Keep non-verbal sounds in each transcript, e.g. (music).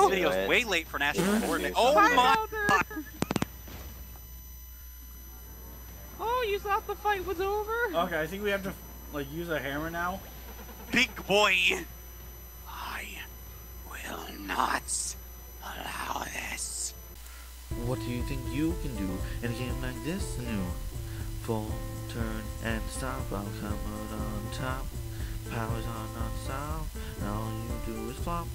Oh. This go. video's way late for national mm-hmm. Do coordinate. Oh my! Bowser! Oh, you thought the fight was over? Okay, I think we have to like use a hammer now. Big boy! I will not allow this. What do you think you can do in a game like this new? Full turn and stop, I'll come out on top. Powers are not solved, and all you do is flop.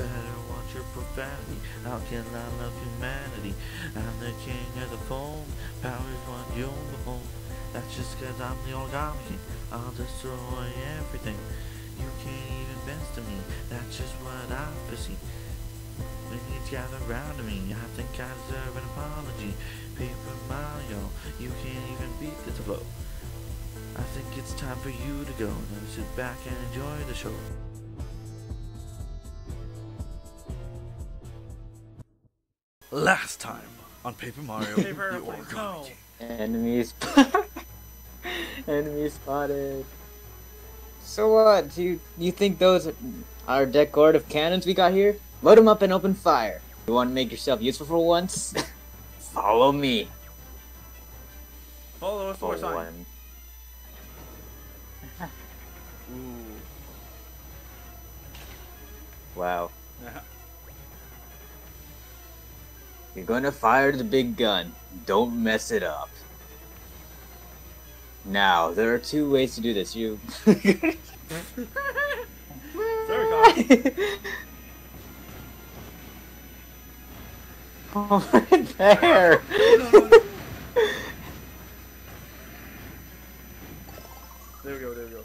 Better watch your profanity, I'll kill all of humanity. I'm the king of the phone. powers you behold. That's just cause I'm the origami king, I'll destroy everything. You can't even best to me, that's just what I foresee. When you gather round to me, I think I deserve an apology. Paper Mario, you can't even beat this flow. I think it's time for you to go. Now sit back and enjoy the show. Last time on Paper Mario, Paper the Airplane, Origami no. Enemies. (laughs) Enemy spotted. So what? Do you you think those are decorative cannons we got here? Load them up and open fire. You want to make yourself useful for once? (laughs) Follow me. Follow us For for one. (laughs) Ooh. Wow. You're gonna fire the big gun. Don't mess it up. Now, there are two ways to do this. You. (laughs) Sorry, (laughs) oh, (laughs) there. There we go, there we go.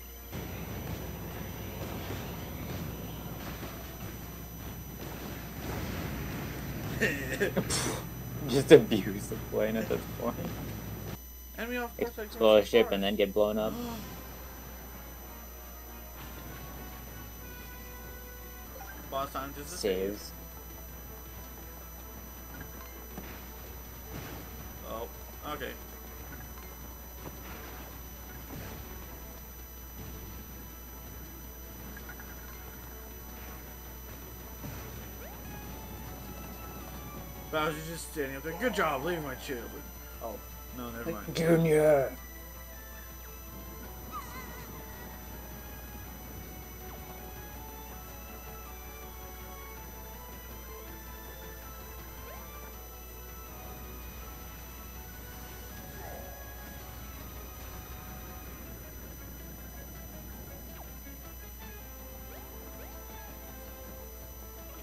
(laughs) Just abuse the plane at this point. Enemy off course, Explode a ship and then get blown up. (gasps) Boss time just Saves. Oh, okay. Bowser's just standing up there. Good job, leaving my chip. Oh, no, never mind. Junior.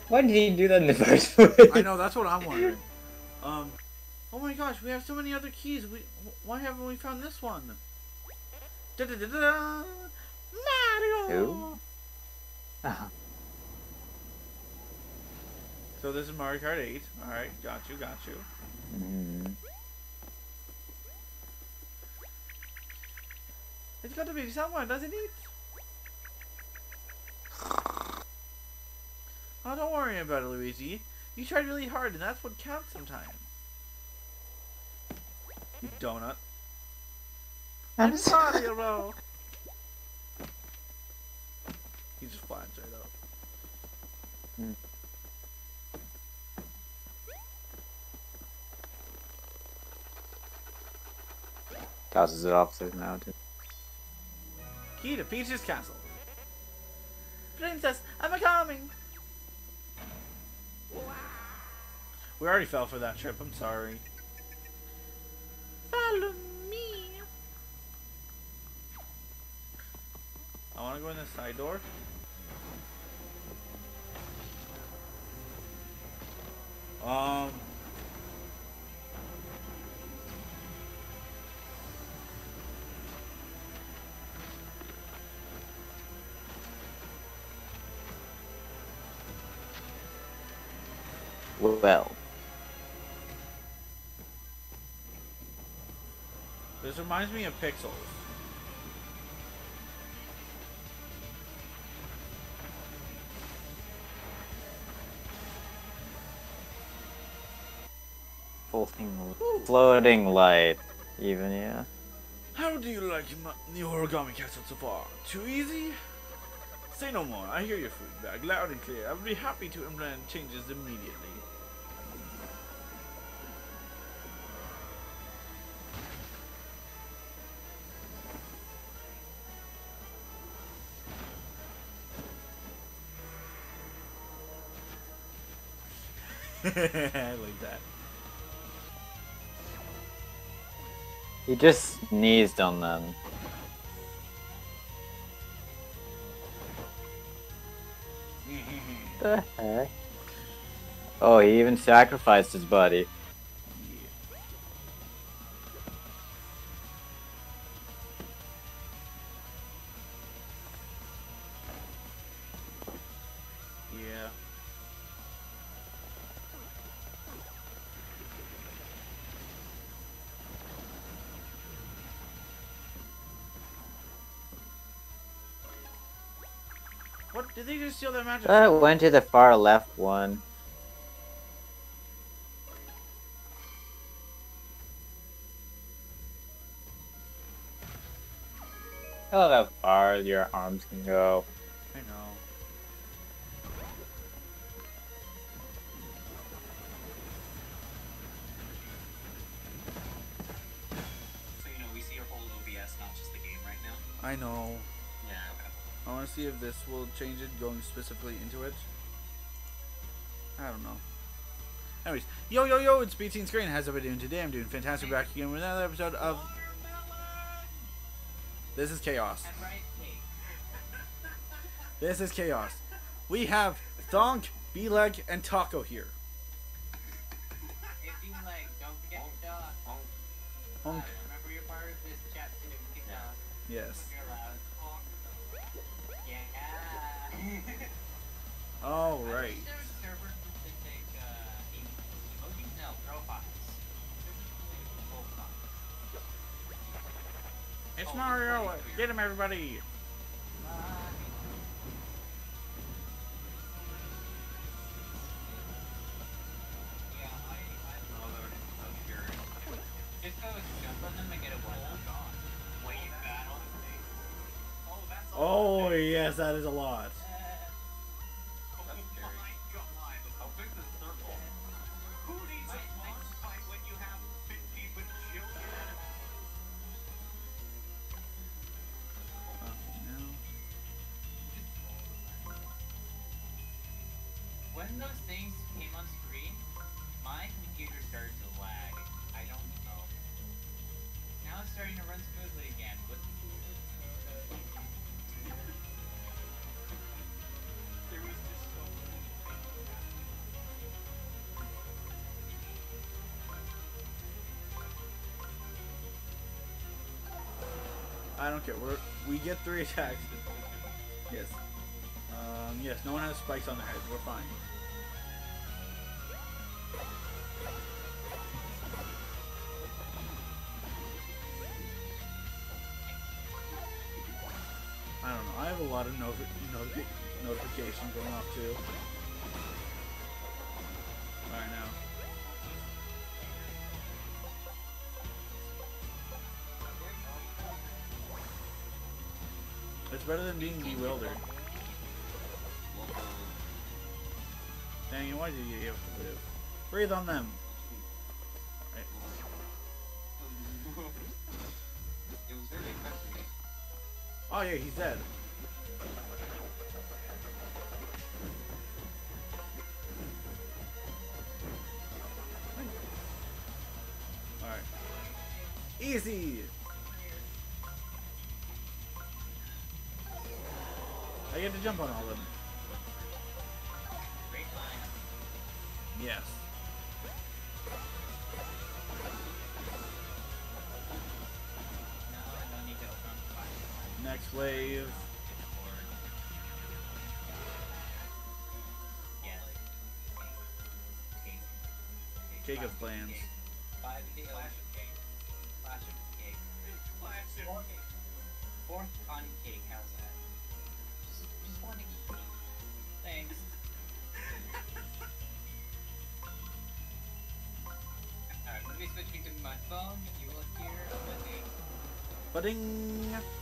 Why did he do that in the (laughs) first place? I know, that's what I'm wondering. Um, oh my gosh, we have so many other keys. We, why haven't we found this one? Da da da da da! Mario! Who? Ah, So this is Mario Kart 8. Alright, got you, got you. mm. It's got to be somewhere, doesn't it? Worry about it, Luigi. You tried really hard, and that's what counts sometimes. You donut. I'm I'm sorry. sorry, bro. He just flies right up. Tosses it off the mountain. Key to Peach's castle. Princess, I'm a coming. We already fell for that trip. I'm sorry. Follow me. I want to go in the side door. Um. Well, This reminds me of Pixels. floating, floating light. Even yeah. How do you like my, the origami castle so far? Too easy? Say no more. I hear your feedback loud and clear. I would be happy to implement changes immediately. I (laughs) like that. He just sneezed on them. (laughs) the heck? Oh, he even sacrificed his buddy. Did they just steal that magic? Uh, that went to the far left one. I love how far your arms can go. To see if this will change it, going specifically into it. I don't know. Anyways, yo yo yo, it's BT Screen. How's everybody doing today? I'm doing fantastic. Back again with another episode of. This is chaos. And right, wait. This is chaos. We have Thonk, B-Leg, and Taco here. If you get a one shot. Wave battle. Oh, that's Oh yes, that is a lot. I don't care. We're we get three (laughs) attacks. Yes. Um, yes. No one has spikes on their heads. We're fine. I don't know. I have a lot of notif notifi notifications going off too. Better than being bewildered. Dang it, why did you have to live? Breathe on them. Right. It was very effective. Oh yeah, he's dead. Cake. Of cake. Fourth on cake. How's that? Just, just want to eat. Thanks. Alright, let me switching to my phone. You look here. Let me. Budding!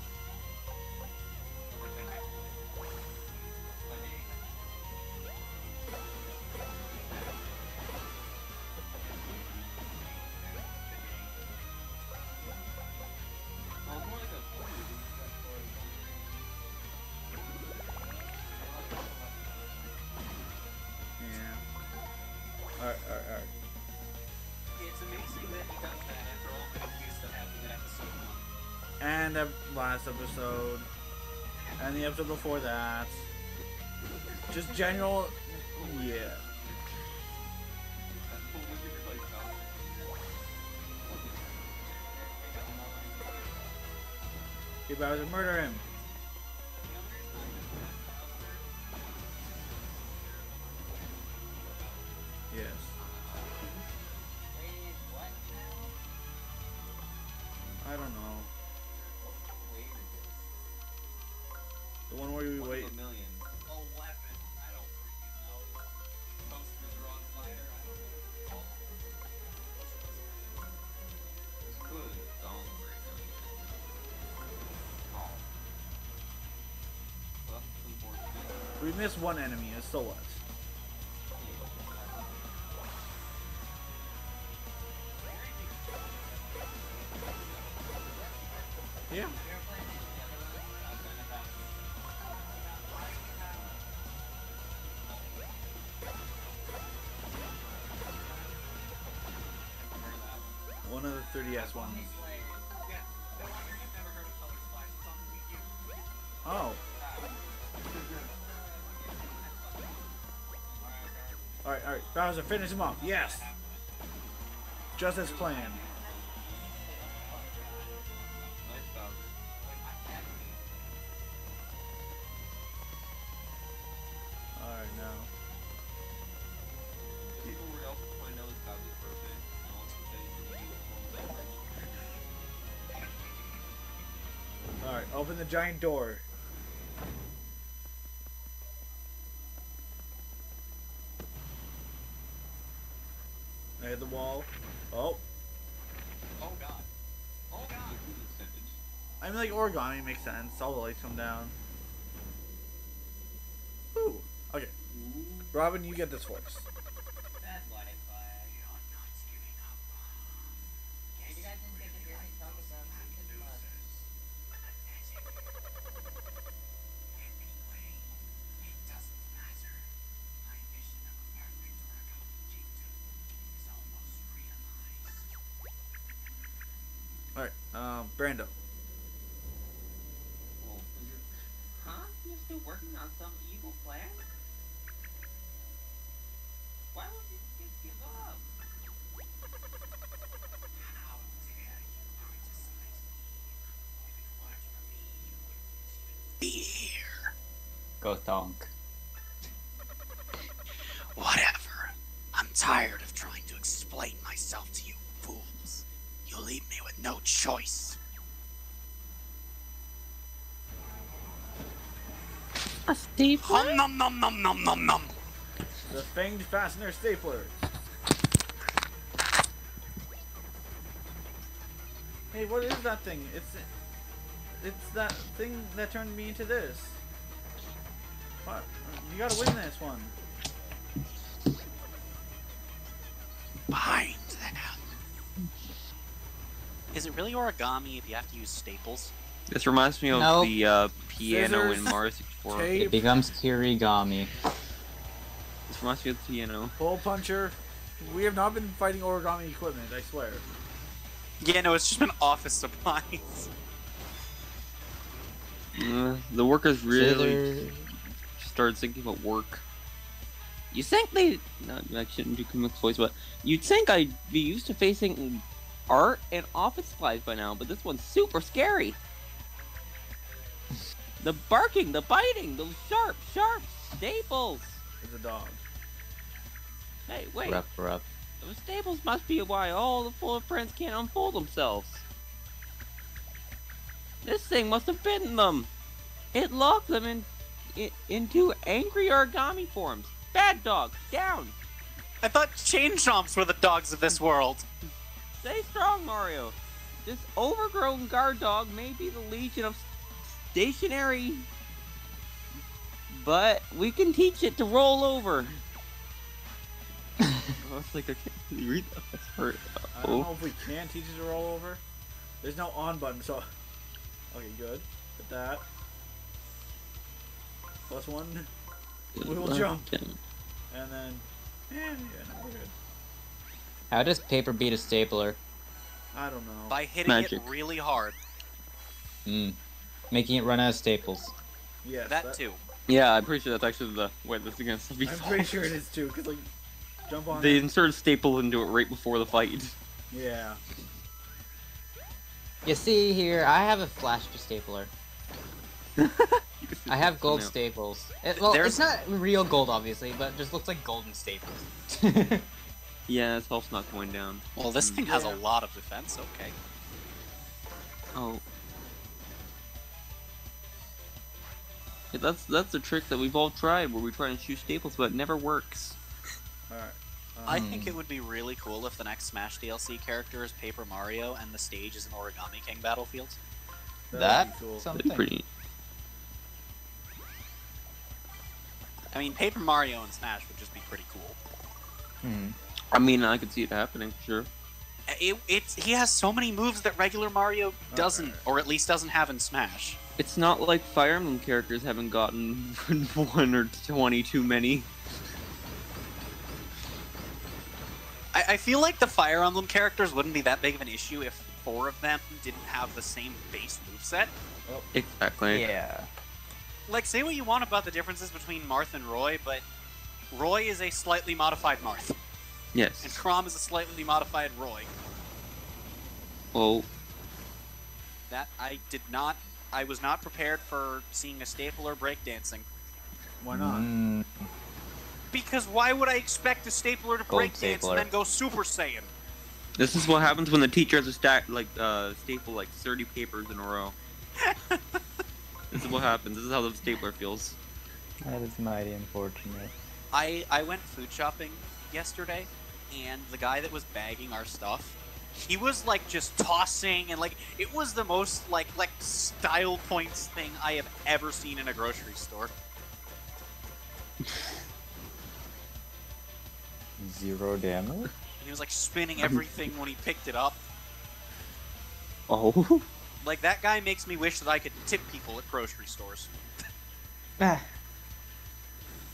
Alright, alright, alright. It's amazing that he does that after all the that happened in episode one. And the last episode. And the episode before that. Just general. Yeah. Was place about? Hey, Bowser, murder him. We missed one enemy. It's still? Alright, alright. Bowser, finish him off. Yes! Just as planned. Alright, now. Alright, open the giant door. I hit the wall. Oh, Oh god. Oh god. Sentence. I mean, like origami makes sense. All the lights come down. Ooh. Okay, Robin, you get this first. That Wi-Fi. You guys didn't get to hear me talk about Ethan Musk. Alright, um, Brando. Well, is your- Huh? You're still working on some evil plan? Why would you just give up? How dare you criticize me? If it weren't for me, you wouldn't Be here. Go thonk. Whatever. I'm tired of trying to explain myself to you fools. You leave me with no choice. A stapler? Hum num num num num num num. The Fanged Fastener Stapler. Hey, what is that thing? It's it's that thing that turned me into this. What? You gotta win this one. Behind them. Is it really origami if you have to use staples? This reminds me of No. the uh, piano Scissors, in Mario 64. tape. It becomes kirigami. This reminds me of the piano. Hole puncher. We have not been fighting origami equipment, I swear. Yeah, no, it's just been office supplies. Uh, the workers really Scissors. Started thinking about work. You think they? No, I shouldn't do comic voice, but you'd think I'd be used to facing art and office supplies by now, but this one's super scary. The barking, the biting, those sharp, sharp staples. It's a dog. Hey, wait. Rup, rup. Those staples must be why all the footprints can't unfold themselves. This thing must have bitten them. It locked them in, in into angry origami forms. Bad dog, down. I thought chain chomps were the dogs of this world. Stay strong, Mario. This overgrown guard dog may be the legion of stationery, but we can teach it to roll over. (laughs) I was like, I can't read that. That's hurt. I don't oh. know Oh, if we can teach it to roll over. There's no on button, so. Okay, good. Hit that. Plus one. We will jump. And then Yeah, yeah, no, we're good. How does paper beat a stapler? I don't know. By hitting Magic. it really hard. Hmm. Making it run out of staples. Yeah, that, too. Yeah, I'm pretty sure that's actually the way this is gonna be I'm solved. pretty sure it is too, cause like, jump on. They it. insert a staple into it right before the fight. Yeah. You see here, I have a flash stapler. I have (laughs) gold No. staples. It, well, There's- it's not real gold, obviously, but it just looks like golden staples. (laughs) Yeah, his health's not going down. Well, this Mm. thing has Yeah. a lot of defense. Okay. Oh. Yeah, that's that's a trick that we've all tried, where we try and shoot staples, but it never works. (laughs) All right. I Um, think it would be really cool if the next Smash DLC character is Paper Mario and the stage is an Origami King battlefield. that that would be cool. That's something. pretty. I mean, Paper Mario and Smash would just be pretty cool. Hmm. I mean, I could see it happening for sure. It, it's he has so many moves that regular Mario doesn't, Okay. or at least doesn't have in Smash. It's not like Fire Emblem characters haven't gotten (laughs) one or twenty too many. I, I feel like the Fire Emblem characters wouldn't be that big of an issue if four of them didn't have the same base moveset. Exactly. Yeah. Like, say what you want about the differences between Marth and Roy, but Roy is a slightly modified Marth, Yes. and Yes. Chrom is a slightly modified Roy. Well, That I did not. I was not prepared for seeing a stapler breakdancing. Why not? Mm. Because why would I expect a stapler to Gold breakdance and then go Super Saiyan? this is what happens when the teacher has to stack like uh, staple like thirty papers in a row. (laughs) this is what happens. This is how the stapler feels. That is mighty unfortunate. I I went food shopping yesterday, and the guy that was bagging our stuff, he was like just tossing and like it was the most like like style points thing I have ever seen in a grocery store. Zero damage? And he was like spinning everything when he picked it up. (laughs) Oh. Like that guy makes me wish that I could tip people at grocery stores. Ah,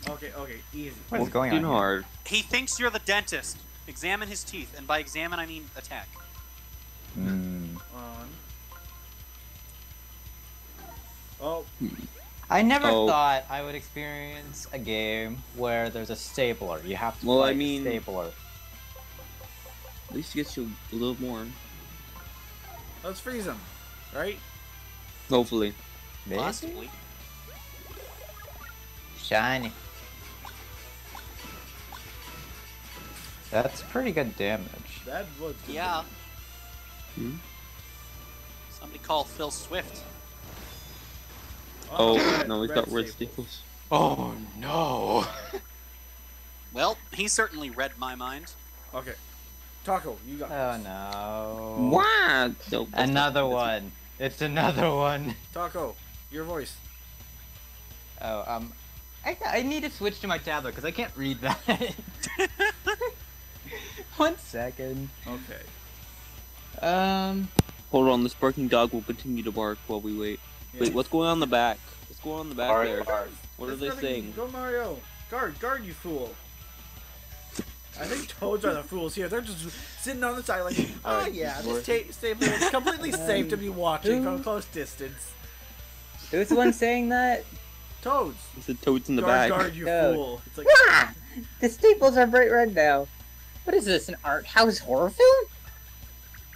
Okay, okay, easy. what is going on? Here? hard. He thinks you're the dentist. Examine his teeth, and by examine I mean attack. Hmm. On. Oh, I never Oh. thought I would experience a game where there's a stapler. You have to Well, I mean- the stapler. At least it gets you a little more. let's freeze him. Right? Hopefully. Maybe? Possibly. Shiny. That's pretty good damage. That was good. Yeah. Hmm? Somebody call Phil Swift. Oh, red- no, we red got red staples. staples. Oh no! Well, he certainly read my mind. Okay. Taco, you got Oh this. no. What? Nope, Another not- one. It's another one. (laughs) Taco, your voice. Oh, um, I, I need to switch to my tablet because I can't read that. (laughs) One second. Okay. Um, Hold on, the barking dog will continue to bark while we wait. Wait, what's going on in the back? What's going on in the back there? Guard. What are they nothing- saying? Go Mario! Guard, guard, you fool! I think toads are the fools here. They're just sitting on the side like, (laughs) oh Alright, yeah, more- this ta- stable is completely (laughs) safe to be watching from a close distance. who's the one saying that? Toads! It's the toads in the guard, back. guard, you Toad. fool! It's like, Ah! The staples are bright red now. What is this, an art house horror film?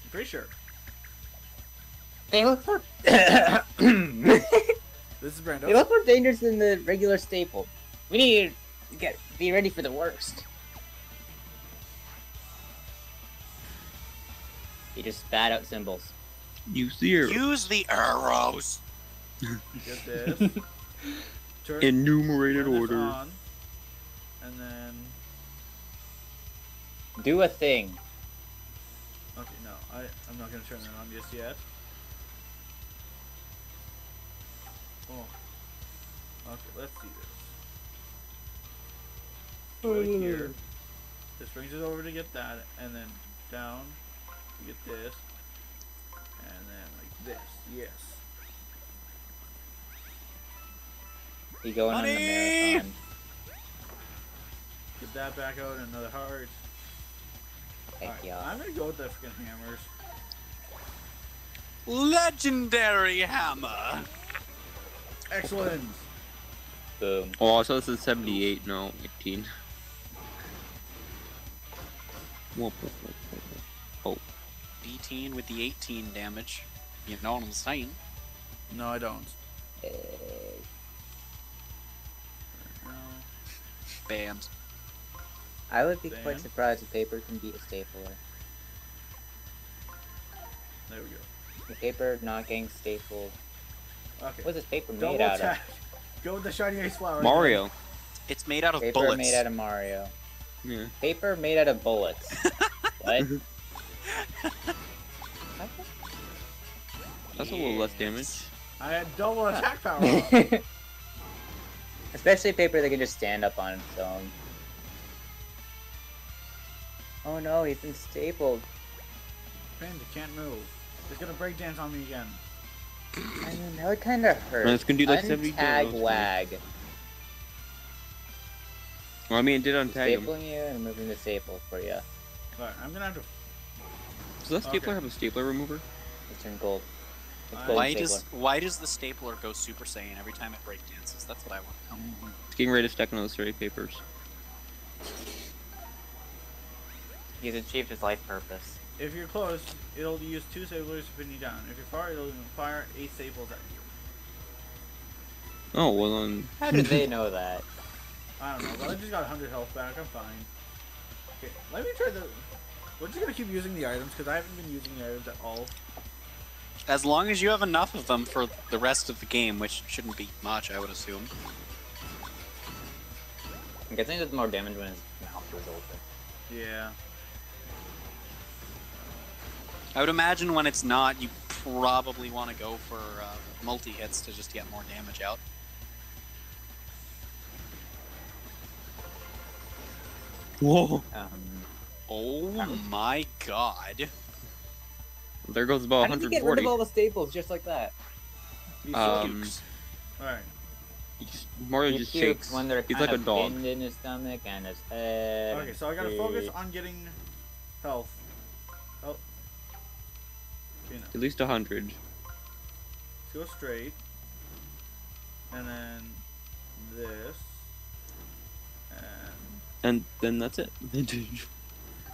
I'm pretty sure. They look more. (coughs) This is they Brando. look more dangerous than the regular staple. We need to get be ready for the worst. He just spat out symbols. You zero. Use the arrows. Get this. (laughs) Turn, Enumerated turn this order. on, and then. Do a thing. Okay, no, I, I'm not gonna turn that on just yet. Oh. Okay, let's do this. Right here. This brings us over to get that, and then down to get this, and then like this, yes. You going Money! on the marathon. Get that back out, another heart. Thank right, you. I'm gonna go with the freaking hammers. Legendary hammer! Excellent! Boom. Oh, so this is 78, no, 18. Oh. 18 with the 18 damage. You know what I'm saying? No, I don't. (laughs) Bams. I would be Bam. quite surprised if paper can beat a stapler. There we go. The paper not getting stapled. Okay. What's this paper Double made attack. out of? (laughs) Go with the shiny ice flower. Mario. (laughs) It's made out of paper bullets. Paper made out of Mario. Yeah. Paper made out of bullets. what? That's a little less damage. I had double attack (laughs) power. Especially paper that can just stand up on its own. Oh no, he's been stapled. Panda can't move. He's gonna break dance on me again. I mean, that would kind of hurt. it's gonna do like 70 Untag damage. wag. Well, I mean, it did untag him. Stapling you and removing the staple for you. Alright, I'm gonna have to. Does that stapler Okay. have a stapler remover? It's in gold. It's gold Why stapler. does why does the stapler go Super Saiyan every time it break dances? That's what I want to know. Mm-hmm. It's getting ready to stack another straight papers. He's achieved his life purpose. If you're close, it'll use two staplers to pin you down. If you're far, it'll fire eight staples at you. Oh, well then. How did they (laughs) know that? I don't know, but I just got 100 health back. I'm fine. Okay, let me try the. We're just gonna keep using the items because I haven't been using the items at all. As long as you have enough of them for the rest of the game, which shouldn't be much, I would assume. I'm guessing it does more damage when his mouth was open. Yeah. I would imagine when it's not, you probably want to go for uh, multi hits to just get more damage out. Whoa! Um, Oh my god. There goes about how did you get rid of all the staples just like that? These Um. Alright. Mario just shakes. when they're He's kind like a of dog. pinned in his stomach and his head. Okay, so I gotta focus on getting health. Oh. Okay, no. At least 100. Let's go straight. And then this. And And then that's it. (laughs)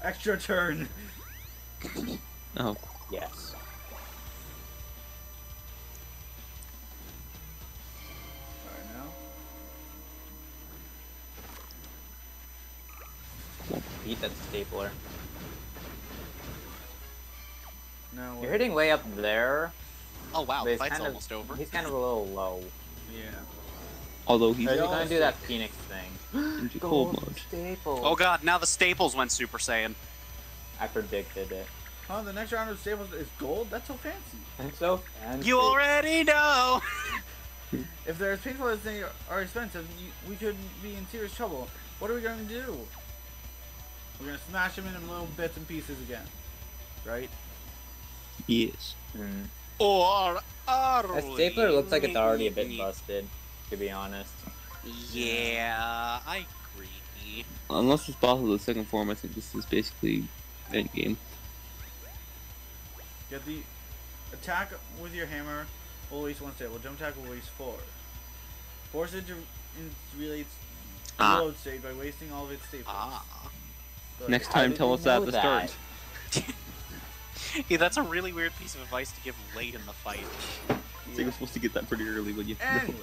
extra turn. (coughs) oh. Yes. Alright now. Beat that stapler. Now You're hitting way up there. Oh wow, the fight's kind of- almost over. He's kind of a little low. Yeah. Although he's Or is gonna do that Phoenix thing? (gasps) (gasps) into cold mode. Staples. Oh god, now the staples went Super Saiyan. I predicted it. Oh, the next round of staples is gold? That's so fancy. It's so fancy. You already know! (laughs) If they're as painful as they are expensive, you, we could be in serious trouble. What are we going to do? We're going to smash them into little bits and pieces again. Right? Yes. Mm. Or are That stapler looks like it's already a bit busted, to be honest. Yeah, I agree. Unless it's possible the second form, I think this is basically end game. Get the attack with your hammer will waste one staple. Jump attack will waste four. Force it to in, relates Ah. reload state by wasting all of its staples. Ah. But- Next time, tell us that at the that? start. (laughs) Yeah, that's a really weird piece of advice to give late in the fight. I think we're supposed to get that pretty early, but you. Anyways,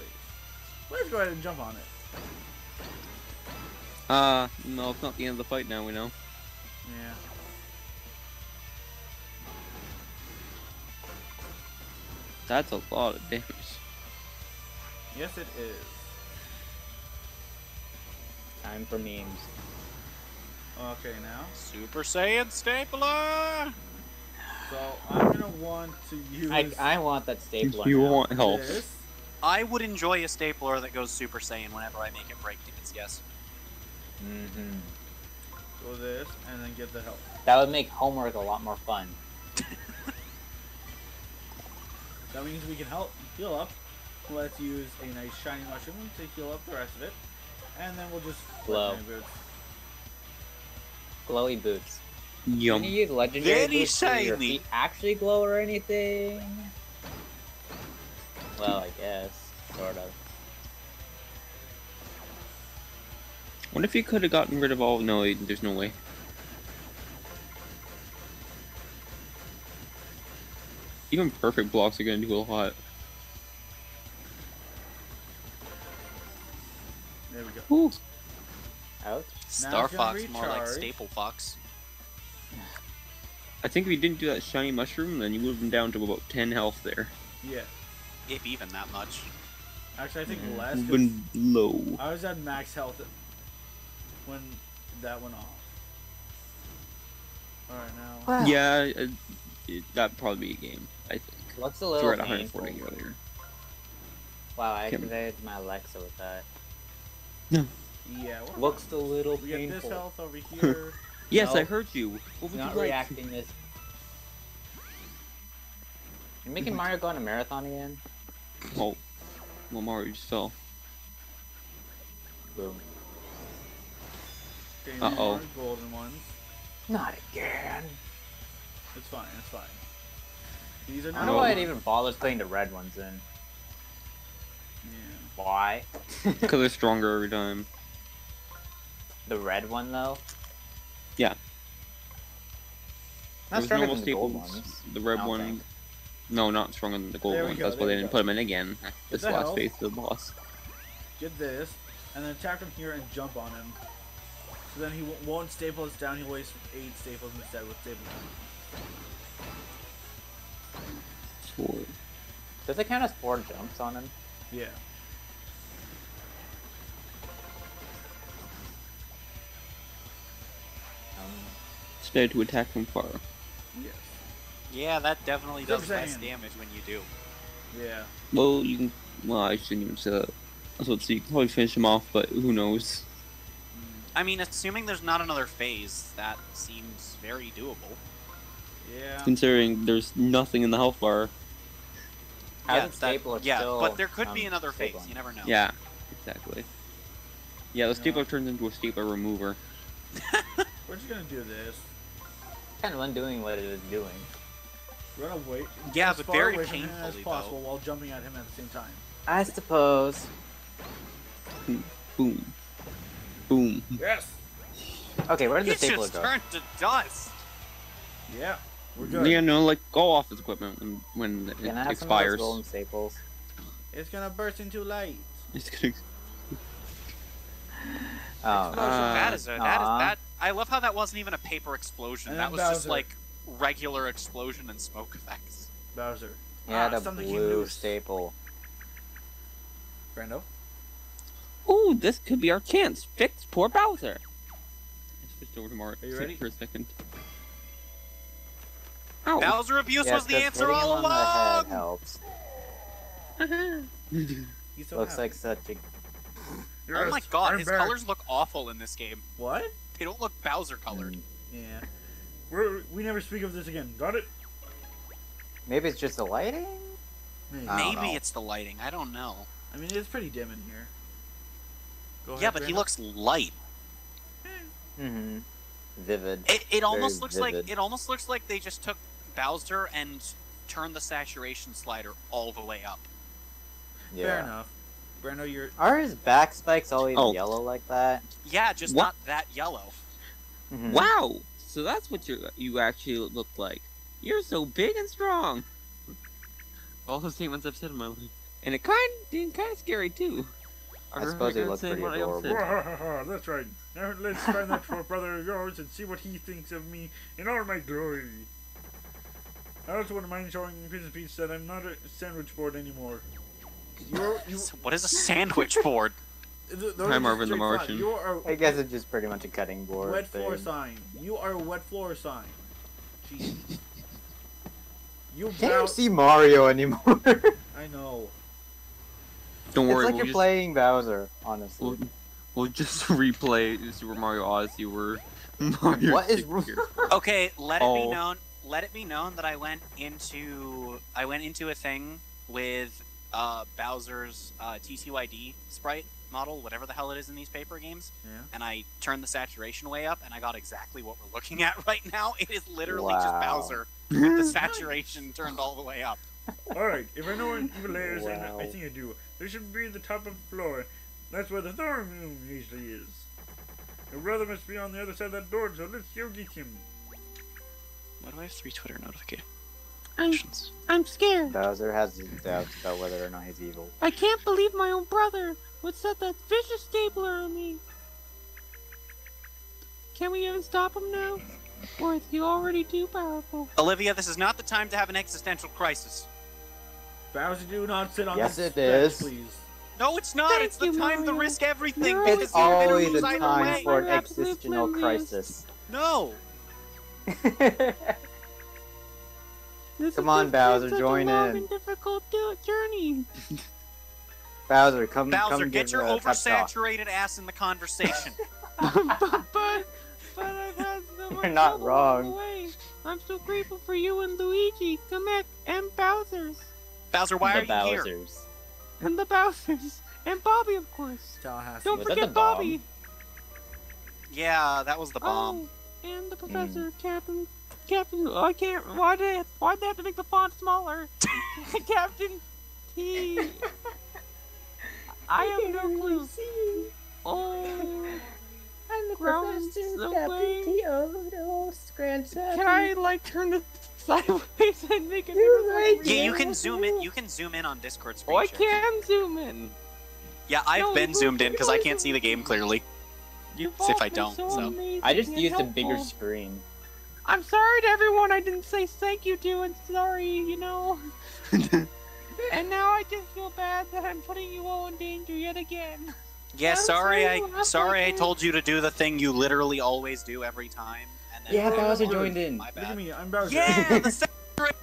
let's go ahead and jump on it. Uh, no, it's not the end of the fight now, we know. Yeah. That's a lot of damage. Yes, it is. Time for memes. Okay, now. Super Saiyan stapler! So I'm gonna want to use I, I want that stapler. You now. want health. this. I would enjoy a stapler that goes Super Saiyan whenever I make it break dance, yes. Mhm. Go this, and then get the help. That would make homework a lot more fun. (laughs) That means we can help heal up. Let's use a nice shiny mushroom to heal up the rest of it, and then we'll just Blow. Lightning boots. glowy boots. Yum. Can you use legendary Very boots so your shiny. feet actually glow or anything? Well, I guess, sort of. What if you could have gotten rid of all? No, there's no way. Even perfect blocks are gonna do a lot. There we go. Ooh. Ouch. Star it's gonna Fox, more like. Staple Fox. I think if you didn't do that shiny mushroom, then you would have been down to about 10 health there. Yeah. If even that much. Actually, I think Mhm. less. 'cause Been low. I was at max health when that went off. Alright, now. Wow. Yeah, it, it, that'd probably be a game. I think. Looks a You little were at painful. 140 earlier. Wow, I Kim. activated my Alexa with that. Yeah. Looks a fine. little We get this health over (laughs) here. Yes, No. I heard you. What would Not you like? reacting this. You're making Mario go on a marathon again? Oh, well, Mario just fell. Boom. Okay, Uh-oh. golden ones. Not again. It's fine. It's fine. These are not I don't know why it even bothers putting the red ones in. Yeah. Why? (laughs) Because they're stronger every time. the red one though? Yeah. Not stronger normal than the gold ones. The red one. think. No, not stronger than the gold There we one. go, That's why they didn't go. put him in again. (laughs) This the last hell? phase of the boss. Get this, and then attack him here and jump on him. So then he w- won't staple us down. He'll waste eight staples instead with staple down. Four. Does it count as four jumps on him? Yeah. Um, It's better to attack from far. Yes. Yeah, that definitely Just does less damage when you do. Yeah. Well, you can. Well, I shouldn't even say that. I was about to say you can probably finish him off, but who knows? I mean, assuming there's not another phase, that seems very doable. Yeah. Considering there's nothing in the health bar. Yeah, that- Stapler yeah, still, but there could be um, another phase. stapling? You never know. Yeah, exactly. Yeah, the Yeah. stapler turns into a stapler remover. We're just gonna do this. kind of undoing what it was doing. Run away. Yeah, as but far very away from him as painfully, possible while jumping at him at the same time. I suppose. Boom. Boom. Yes. Okay, where did He the stapler just go? turned to dust. Yeah. We're good. Yeah, no, like go off his equipment when when it Can I have some of those expires. staples? It's gonna burst into light. It's gonna. Oh, Uh, that is a, that is aw. that. I love how that wasn't even a paper explosion. And that then was just like regular explosion and smoke effects. Bowser. he had Ah, a something he blue staple. Brando. Ooh, this could be our chance. Fix poor Bowser. I switched over to Mario Are you ready? for a second. Ow. Bowser abuse Yes, was the answer all on the head along. helps. (laughs) He's so Looks happy. like such a. Oh my god, I'm his back. colors look awful in this game. What? They don't look Bowser colored. Mm. Yeah. We're, we never speak of this again. Got it? Maybe it's just the lighting. Maybe. Maybe it's the lighting. I don't know. I mean, it's pretty dim in here. Go yeah, ahead, but he looks light. Mm-hmm. Vivid. It, it almost Very looks like it almost looks like they just took Bowser and turned the saturation slider all the way up. yeah. Fair enough. Brando, you're. Are his back spikes always Oh. yellow like that? Yeah, just What? not that yellow. Mhm. Wow. So that's what you you actually look like. You're so big and strong. All the statements I've said in my life, and it kind of kind of scary too. I suppose he regret looked saying pretty what adorable. (laughs) That's right. Now let's find that for a brother of yours and see what he thinks of me in all my glory. I also wouldn't mind showing Pizza Peach that I'm not a sandwich board anymore. You're, (laughs) you, So what is a sandwich board? Th- those Hi, are Marvin the straight. Martian. You are I guess it's just pretty much a cutting board. wet floor sign. You are a wet floor sign. Jeez. (laughs) you can't bow- even see Mario anymore. (laughs) I know. Don't worry, It's like we'll you're just, playing Bowser, honestly. We'll, we'll just (laughs) replay Super Mario Odyssey where Mario. What is takes wrong? care- Okay, let it Oh. be known. Let it be known that I went into I went into a thing with uh, Bowser's uh, TCYD sprite model, whatever the hell it is in these paper games, Yeah. and I turned the saturation way up, and I got exactly what we're looking at (laughs) right now. It is literally just Bowser (laughs) with the saturation turned all the way up. Alright, if I know where evil lair is, and I think I do, there should be the top of the floor. That's where the throne room usually is. Your brother must be on the other side of that door, so let's go get him. Why do I have three Twitter notifications? I'm, I'm scared. Bowser has doubts about whether or not he's evil. I can't believe my own brother would set that vicious stapler on me. Can we even stop him now? Or is he already too powerful? Olivia, this is not the time to have an existential crisis. Bowser, do not sit on Yes, this it bench, is. please. No, it's not. Thank it's the you, time to risk everything. No, It's it's you're gonna always the time way. for an You're existential crisis. No. Come on, just been Bowser, such a join long in. and difficult journey. (laughs) Bowser, come, Bowser, come get your uh, oversaturated ass in the conversation. but, but, but I've had so much You're not wrong. the way. I'm so grateful for you and Luigi, Kamek, and Bowser's. Bowser, why the are you here? Bowsers. And the Bowsers. And Bobby, of course. Tallahassee. Don't Was forget? Bobby. Yeah, that was the bomb. Oh, and the professor, Captain, Captain. Oh, I can't. Why did why they have to make the font smaller? (laughs) (laughs) Captain T. (laughs) I have no clue. See. Oh, (laughs) I'm the grounds away. Can I like turn this (laughs) sideways and make it? different Yeah, you can zoom in. You can zoom in on Discord screen Oh, I can zoom in. Yeah, I've No, been zoomed in because I can't see the game clearly. You've if I don't, so. amazing I just and used a bigger screen. I'm sorry to everyone I didn't say thank you to, and sorry, you know. (laughs) and now I just feel bad that I'm putting you all in danger yet again. (laughs) Yeah, I'm sorry. sorry, I sorry I told you to do the thing you literally always do every time. And then Yeah, Bowser joined in. My Look at bad. me, I'm Bowser. Yeah, (laughs) the saturated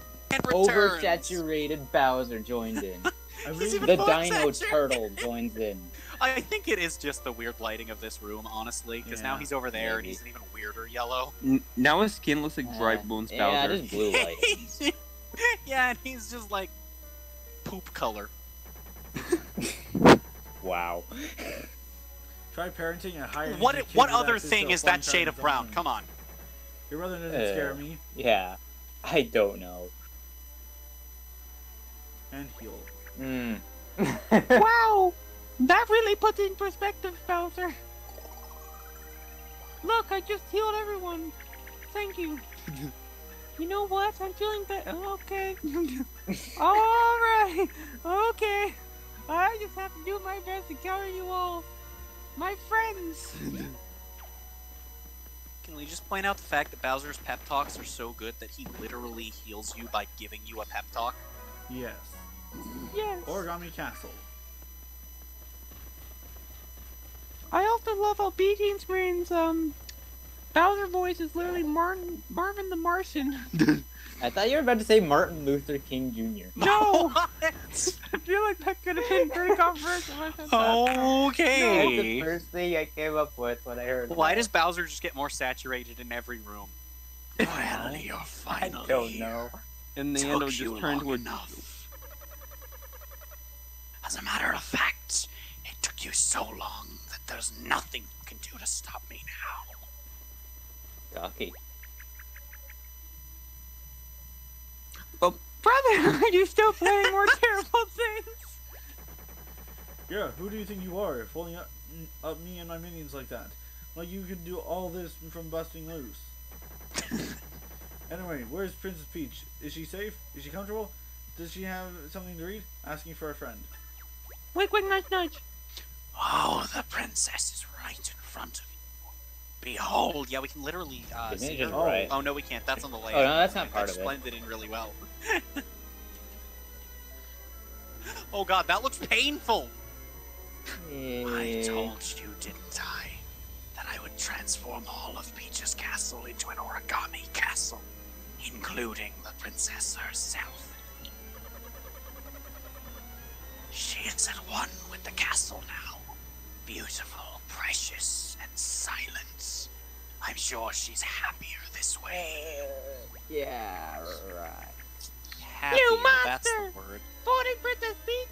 returns. Oversaturated Bowser joined in. I (laughs) He's really, even the Dino. Turtle joins in. I think it is just the weird lighting of this room, honestly, because now he's over there and he's an even weirder yellow. N- now his skin looks like dry Uh, bones Yeah, Bowser. it is blue lighting. yeah, and he's just like poop color. (laughs) wow. try parenting a higher. What what other thing is that shade of brown? Come on. Your brother doesn't Uh, scare me. Yeah. I don't know. And heal. Hmm. (laughs) Wow! That really puts it in perspective, Bowser. Look, I just healed everyone. Thank you. (laughs) You know what? I'm feeling better. Okay. (laughs) Alright. Okay. I just have to do my best to carry you all. My friends. (laughs) Can we just point out the fact that Bowser's pep talks are so good that he literally heals you by giving you a pep talk? Yes. Yes. Origami Castle. I also love how BT Screen's um Bowser voice is literally Martin Marvin the Martian. (laughs) I thought you were about to say Martin Luther King Jr. (laughs) No! (laughs) I feel like that could have been very controversial. if I. That's the first thing I came up with when I heard. Why that. does Bowser just get more saturated in every room? Well, you're I finally don't know. In the Took end, it'll just turn long to a enough. As a matter of fact, it took you so long that there's nothing you can do to stop me now. Ducky. Brother, (laughs) are you still playing more (laughs) terrible things? Yeah, who do you think you are, folding up, mm, up me and my minions like that? Like you could do all this from busting loose. (laughs) anyway, where's Princess Peach? Is she safe? Is she comfortable? Does she have something to read? Asking for a friend. Wait, wait, nudge, nudge. Oh, the princess is right in front of you. Behold, yeah, we can literally uh, see her. Oh. right? Oh no, we can't. That's on the layout. Oh, no, that's not part of it. blended in really well. (laughs) oh god, that looks painful. I Eh, told you, didn't I, that I would transform all of Peach's castle into an origami castle, including the princess herself. She is at one with the castle now. Beautiful, precious, and silent. I'm sure she's happier this way. Yeah, right. Happier, that's the monster! word. Voting Princess Peach?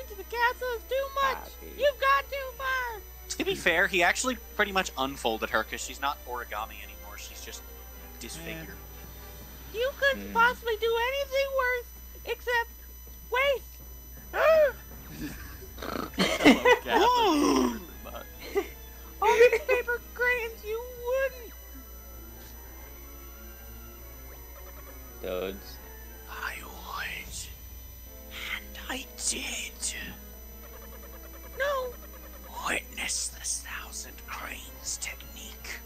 into the castle is too much. Happy. You've gone too far. To be fair, he actually pretty much unfolded her because she's not origami anymore. She's just disfigured. You couldn't Hmm. possibly do anything worse except waste. (laughs) (laughs) (laughs) Oh, All these paper cranes, you wouldn't. Toads. I would. And I did. No, Witness the thousand cranes technique.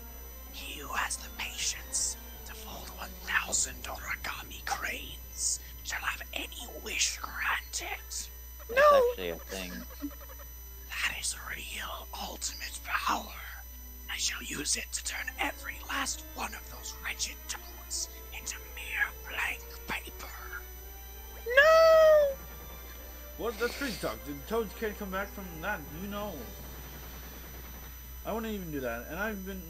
He who has the patience to fold 1,000 origami cranes shall have any wish granted. That's no. actually a thing. That is real ultimate power. I shall use it to turn every last one of those wretched toads into mere blank paper. No. What? That's crazy talk. The toads can't come back from that. You know. I wouldn't even do that, and I've been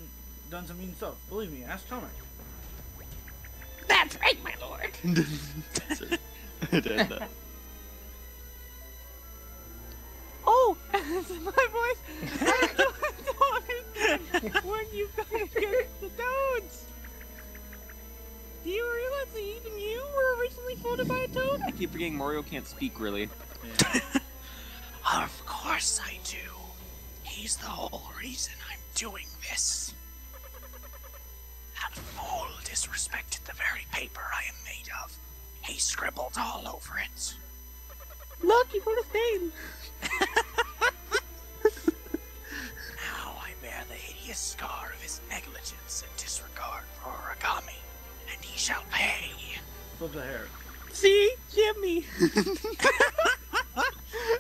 done some mean stuff. Believe me, ask Kamek. That's right, my lord. (laughs) (laughs) Oh, my voice. I (laughs) when you guys get the toads. Do you realize that even you were originally folded by a toad? I keep forgetting Mario can't speak really. (laughs) Of course I do. He's the whole reason I'm doing this. That fool disrespected the very paper I am made of. He scribbled all over it. Look, you put a stain. Bear scar of his negligence and disregard for origami, and he shall pay. Flip the hair. See, Jimmy. (laughs)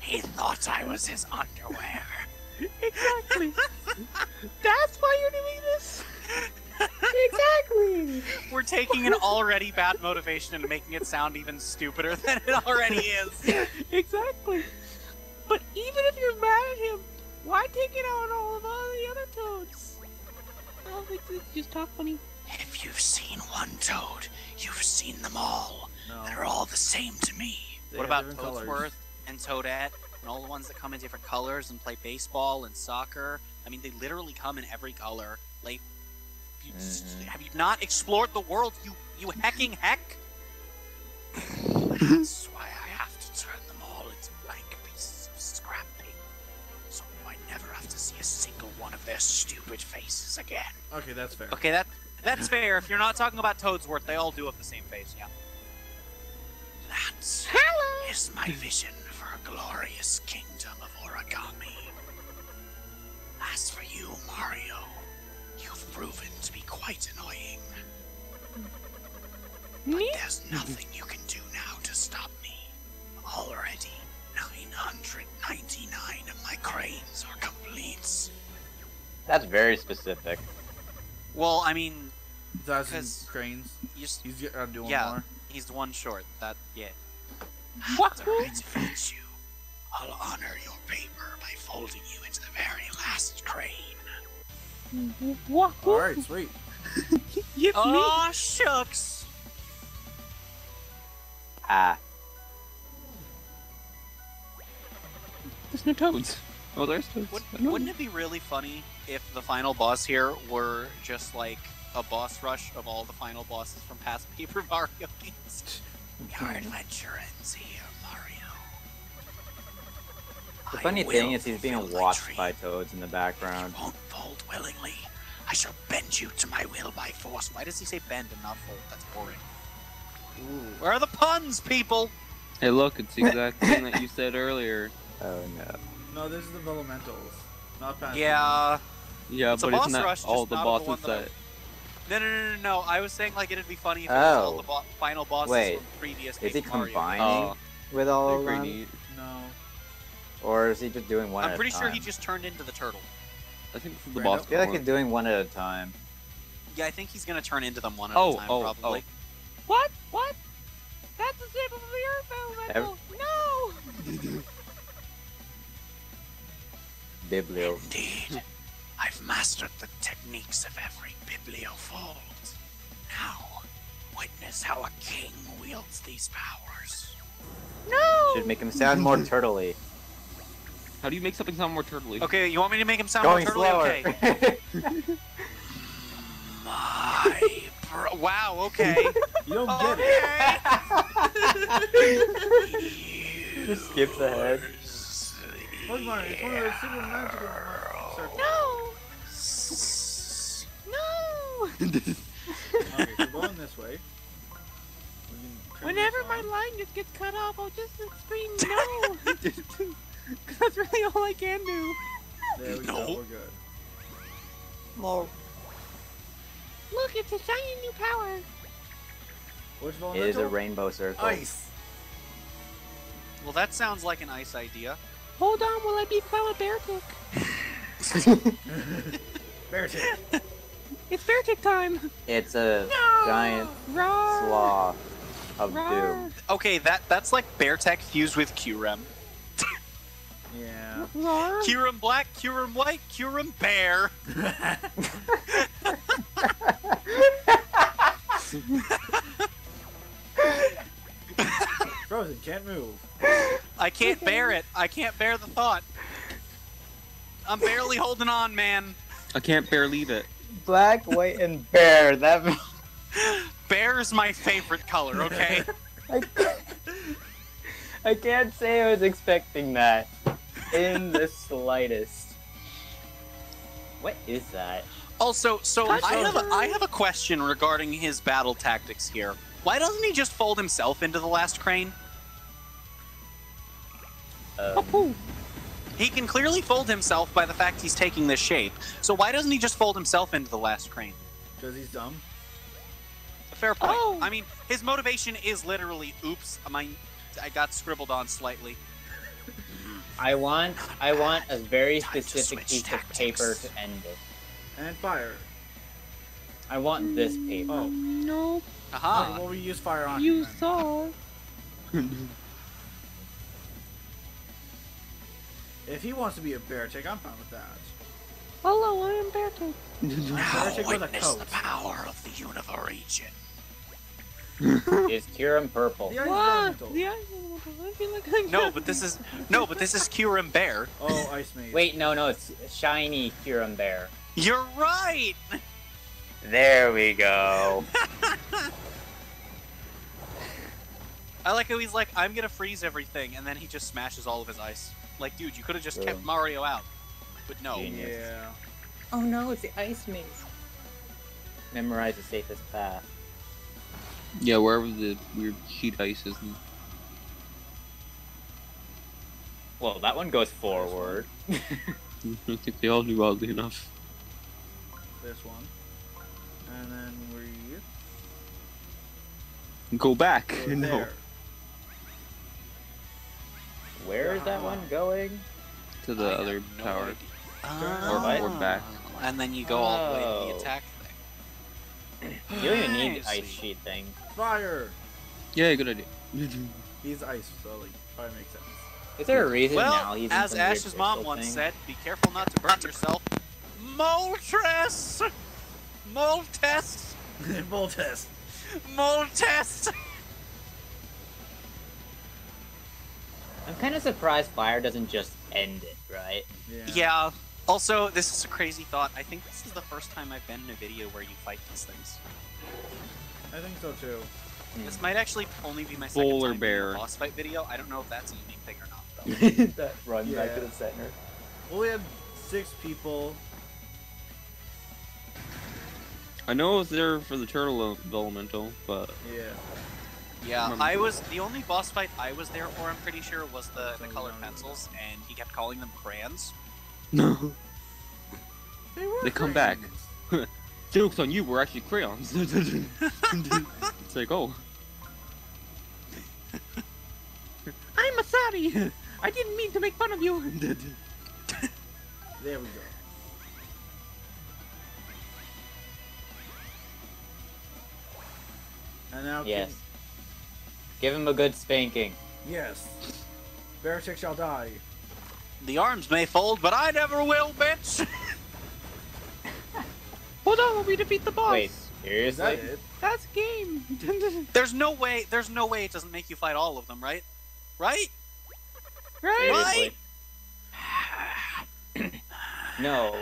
He thought I was his underwear. exactly. That's why you're doing this. exactly. We're taking an already bad motivation and making it sound even stupider than it already is. Exactly. But even if you're mad at him, why take it out on all of all the other toads? I don't think it's just talk funny. If you've seen one toad, you've seen them all. No. They're all the same to me. They what about different Toadsworth colors. and Toadette and all the ones that come in different colors and play baseball and soccer? I mean, they literally come in every color. Like, you, Mhm. have you not explored the world? You you hecking heck? (laughs) That's why I a single one of their stupid faces again. Okay, that's fair. Okay, that that's fair. If you're not talking about Toadsworth, they all do have the same face. Yeah. That Hello. is my vision for a glorious kingdom of origami. As for you, Mario, you've proven to be quite annoying. Me? There's nothing That's very specific. Well, I mean, Thousand 'Cause- cranes. you s- He's uh, doing Yeah. more. he's one short. That yeah. After I defeat you, I'll honor your paper by folding you into the very last crane. What? All right, sweet. (laughs) Yep, me. Oh shucks. Ah. There's no toads. Oh, there's toads. Would, wouldn't it be really funny if the final boss here were just like a boss rush of all the final bosses from past (laughs) Paper Mario games? Your adventure ends here, Mario. The funny will thing is he's being watched dream. by toads in the background. You won't fold willingly. I shall bend you to my will by force. Why does he say bend and not fold? That's boring. Where are the puns, people? Hey, look, it's the exact thing that you said earlier. (laughs) Oh no. No, this is the Vellumentals, not past. Yeah. Yeah, It's but it's not rush, all the not the bosses one that that. No, no, no, no, no. I was saying like it'd be funny if it was all Oh. the bo- final bosses Wait, from previous Is he Paper Mario. combining Oh, with all they're of them? neat. No. Or is he just doing one I'm at pretty sure time? he just turned into the turtle. I think the Brando? boss. I feel like he's doing one at a time. Yeah, I think he's gonna turn into them one at Oh, a time, oh, probably. Oh. What? What? That's the shape of the Earth Elemental. Biblio. Indeed. I've mastered the techniques of every bibliophile. Now, witness how a king wields these powers. No! Should make him sound more turtly. How do you make something sound more turtly? Okay, you want me to make him sound Going more turtly? slower. Okay. (laughs) My bro- Wow. Okay. You don't get it. okay. (laughs) Just skips ahead. Pokemon, it's one of those super magical circles. No! No! (laughs) Okay, so going this way. We can turn Whenever my line just gets cut off, I'll just scream (laughs) no! 'Cause (laughs) that's really all I can do. There we go, No. we're good. Look, it's a shiny new power. Which It is a rainbow circle. Ice. Well, that sounds like an ice idea. Hold on while I beat Flower Beartic. (laughs) Bear tick. It's Beartic time! It's a No! giant Roar! sloth of Roar! doom. Okay, that that's like Beartic fused with Kyurem. Yeah. Roar! Kyurem Black, Kyurem White, Kyurem Bear. (laughs) Frozen, can't move. (laughs) I can't bear it. I can't bear the thought. I'm barely holding on, man. I can't bear leave it. Black, white, and bear. That. (laughs) bear is my favorite color, okay? I can't, I can't say I was expecting that in the slightest. What is that? Also, so Touch I have a, over. I have a question regarding his battle tactics here. Why doesn't he just fold himself into the last crane? Um, Poo! He can clearly fold himself by the fact he's taking this shape. So why doesn't he just fold himself into the last crane? Because he's dumb. A fair point. Oh. I mean, his motivation is literally, oops, I I got scribbled on slightly. I want I want a very Time specific switch piece of paper to end it. And fire. I want this paper. Oh. No, Aha. Will we use fire on you then. saw. (laughs) If he wants to be a bear tick, I'm fine with that. Hello, I am Beartic. (laughs) Now Beartic with a witness the power of the Univerregion. (laughs) Is Kyurem purple? The ice What? The ice elemental. I feel like I No, but this is no, but this is Kyurem Bear. Oh, ice maze. Wait, no, no, it's shiny Kyurem bear. You're right. there we go. (laughs) I like how he's like, I'm gonna freeze everything, and then he just smashes all of his ice. Like, dude, you could have just kept Mario out. But no. Genius. Yeah. Oh no, it's the ice maze. Memorize the safest path. Yeah, wherever the weird sheet ice is. Well, that one goes forward. (laughs) I think they all do oddly enough. This one. And then we Go back. go (laughs) no. there. Where is that one going? To the I other no tower. idea. Or or back. Oh. And then you go all the way to Oh. the attack thing. You don't even need (laughs) the ice sheet thing. Fire! Yeah, good idea. (laughs) He's ice, so like, fire makes sense. Is there a reason now Well, he's as Ash's mom crystal once said, be careful not to burn yourself. Moltres! Moltres! Voltest. (laughs) Moltres! I'm kind of surprised fire doesn't just end it, right? Yeah. Yeah. Also, this is a crazy thought. I think this is the first time I've been in a video where you fight these things. I think so too. This might actually only be my second Polar time being in bear. a boss fight video. I don't know if that's a unique thing or not, though. (laughs) that run back to the center. Well, we have six people. I know it was there for the turtle elemental, but Yeah. Yeah, I was the only boss fight I was there for. I'm pretty sure was the the colored pencils, and he kept calling them crayons. no. (laughs) They were They come back. (laughs) Jokes on you, we're actually crayons. (laughs) it's like, oh. I'm sorry. I didn't mean to make fun of you. There we go. And now, Yes. Give him a good spanking. yes. Beartic shall die. The arms may fold, but I never will, bitch. (laughs) Hold on while we defeat the boss. Wait, Is that it? That's game. (laughs) There's no way. There's no way it doesn't make you fight all of them, right? Right? right? Right? (clears throat) No.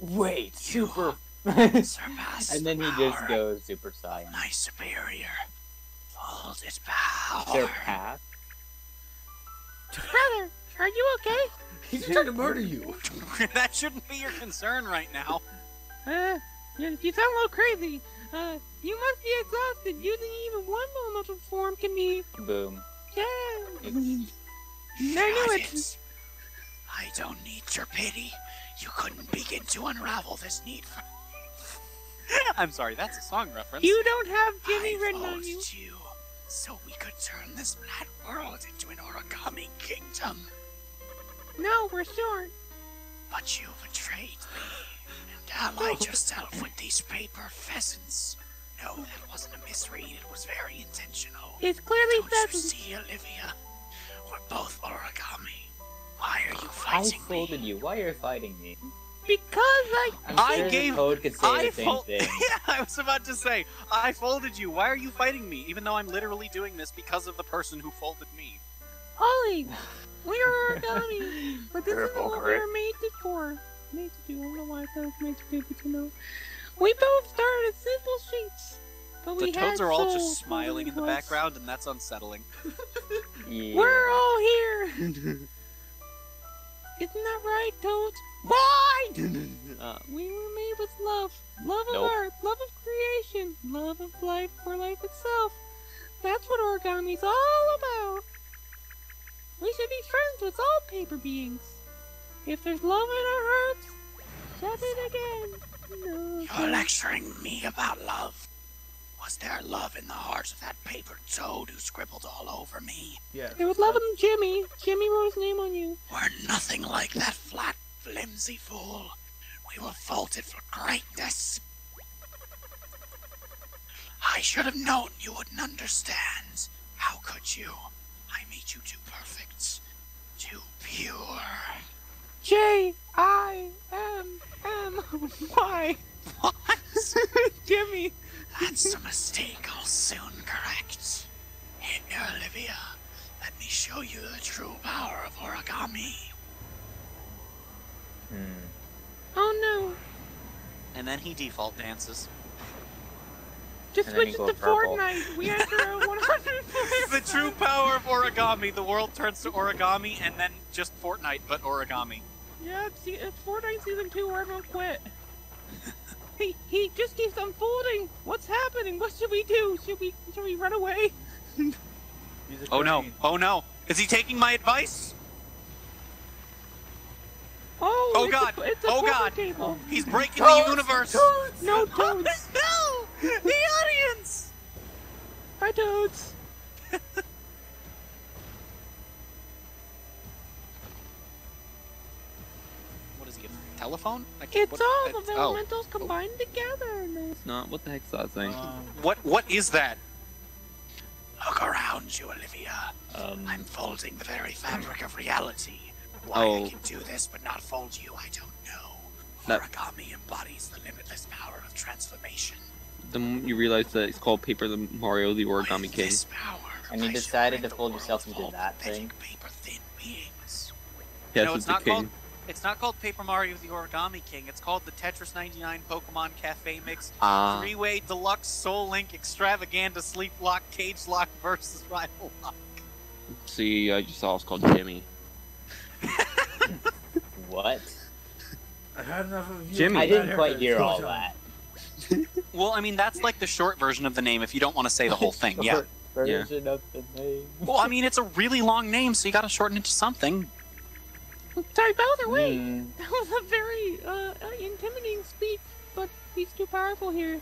Wait, super. (laughs) And then he the just goes Super of Saiyan. My superior. Folded power. Surpass. Brother, are you okay? (laughs) He's trying to murder you. (laughs) that shouldn't be your concern right now. Uh, you, you sound a little crazy. Uh, you must be exhausted. Using even one elemental form can be. Boom. Yeah. (laughs) I knew it. Goddess, I don't need your pity. You couldn't begin to unravel this need for. I'm sorry, that's a song reference. You don't have Jimmy I written on you. you so we could turn this flat world into an origami kingdom. No, we're short. But you betrayed me and allied oh. yourself with these paper pheasants. No, that wasn't a misread. It was very intentional. It's clearly Don't you pheasant. see, Olivia? We're both origami. Why are you fighting I fighting folded me? you. Why are you fighting me? Because I. I'm I gave- the code could say I the same fol- thing. (laughs) yeah, I was about to say, I folded you. Why are you fighting me? Even though I'm literally doing this because of the person who folded me. Ollie, we are origami, (laughs) but this You're isn't what we correct. were made to for. Made to do. I don't know why I thought it was made to be able to know. We both started as simple sheets, but we The had toads are all souls just smiling in the was- background, and that's unsettling. (laughs) Yeah. We're all here. Isn't that right, Toads? Why? (laughs) Uh, We were made with love. Love of Nope. art, love of creation, love of life for life itself. That's what origami's all about. We should be friends with all paper beings. If there's love in our hearts, shut it again. No. You're lecturing me about love. Was there love in the hearts of that paper toad who scribbled all over me? Yeah. There was love in Jimmy. Jimmy wrote his name on you. We're nothing like that flat, flimsy fool. We were faulted for greatness. I should have known you wouldn't understand. How could you? I made you too perfect, too pure. J I M M Y. What? (laughs) Jimmy. That's a mistake I'll soon correct. Here, Olivia, let me show you the true power of origami. Hmm. Oh no. And then he default dances. Just And then switch you it to purple. Fortnite. We enter a (laughs) 100 the true power of origami. The world turns to origami, and then just Fortnite, but origami. Yeah, it's, it's Fortnite season two where everyone quit. (laughs) he he just keeps unfolding. What's happening? What should we do? Should we should we run away? (laughs) Oh no! Oh no! Is he taking my advice? Oh, Oh, it's God. A, it's a Oh, God. Table. He's breaking the universe. No toads. (laughs) no! The audience. Bye toads. What is he? A telephone? I can't- It's what- all that's- the oh. elementals combined together. No. not what the heck's that thing? Um, What? What is that? Look around you, Olivia. Um, I'm folding the very fabric of reality. Why I Oh. can do this but not fold you, I don't know. That- Origami embodies the limitless power of transformation. Then you realize that it's called Paper the Mario the Origami With King. power, And you I decided to fold yourself of into that thing? Paper-thin beings. Yes, no, it's it's the not king. called. It's not called Paper Mario the Origami King. It's called the Tetris 99 Pokemon Cafe Mix Ah, Three-Way Deluxe Soul Link Extravaganza Sleep Lock Cage Lock versus Rival Lock. see, I just saw it's called Jimmy. What? I've had enough of you. Jimmy. I didn't quite hear all time. that. Well, I mean that's like the short version of the name. If you don't want to say the whole thing, (laughs) yeah. Version of the name. (laughs) Well, I mean it's a really long name, so you got to shorten it to something. Sorry, Bowser. Wait. Hmm. That was a very uh, uh, intimidating speech, but he's too powerful here.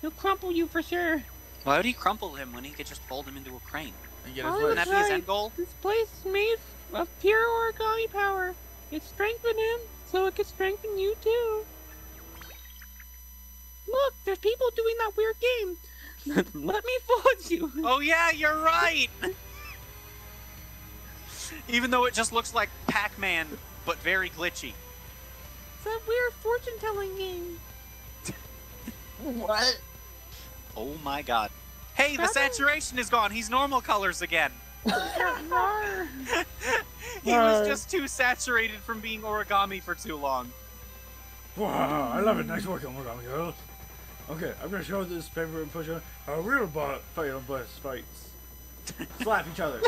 He'll crumple you for sure. Why would he crumple him when he could just fold him into a crane? And get Oh, his Wouldn't legs. that be his end goal? This place is made of pure origami power. It strengthened him, so it could strengthen you too. Look, there's people doing that weird game. (laughs) Let me fold you. Oh yeah, you're right. Even though it just looks like Pac-Man, but very glitchy. It's a weird fortune-telling game. What? Oh my god. Hey, the saturation is gone. He's normal colors again. Rawr. (laughs) he was just too saturated from being origami for too long. Wow, I love it. Nice work, Origami Girl. Okay, I'm gonna show this paper and pusher how real bot fight on boss fights. (laughs) Slap each other.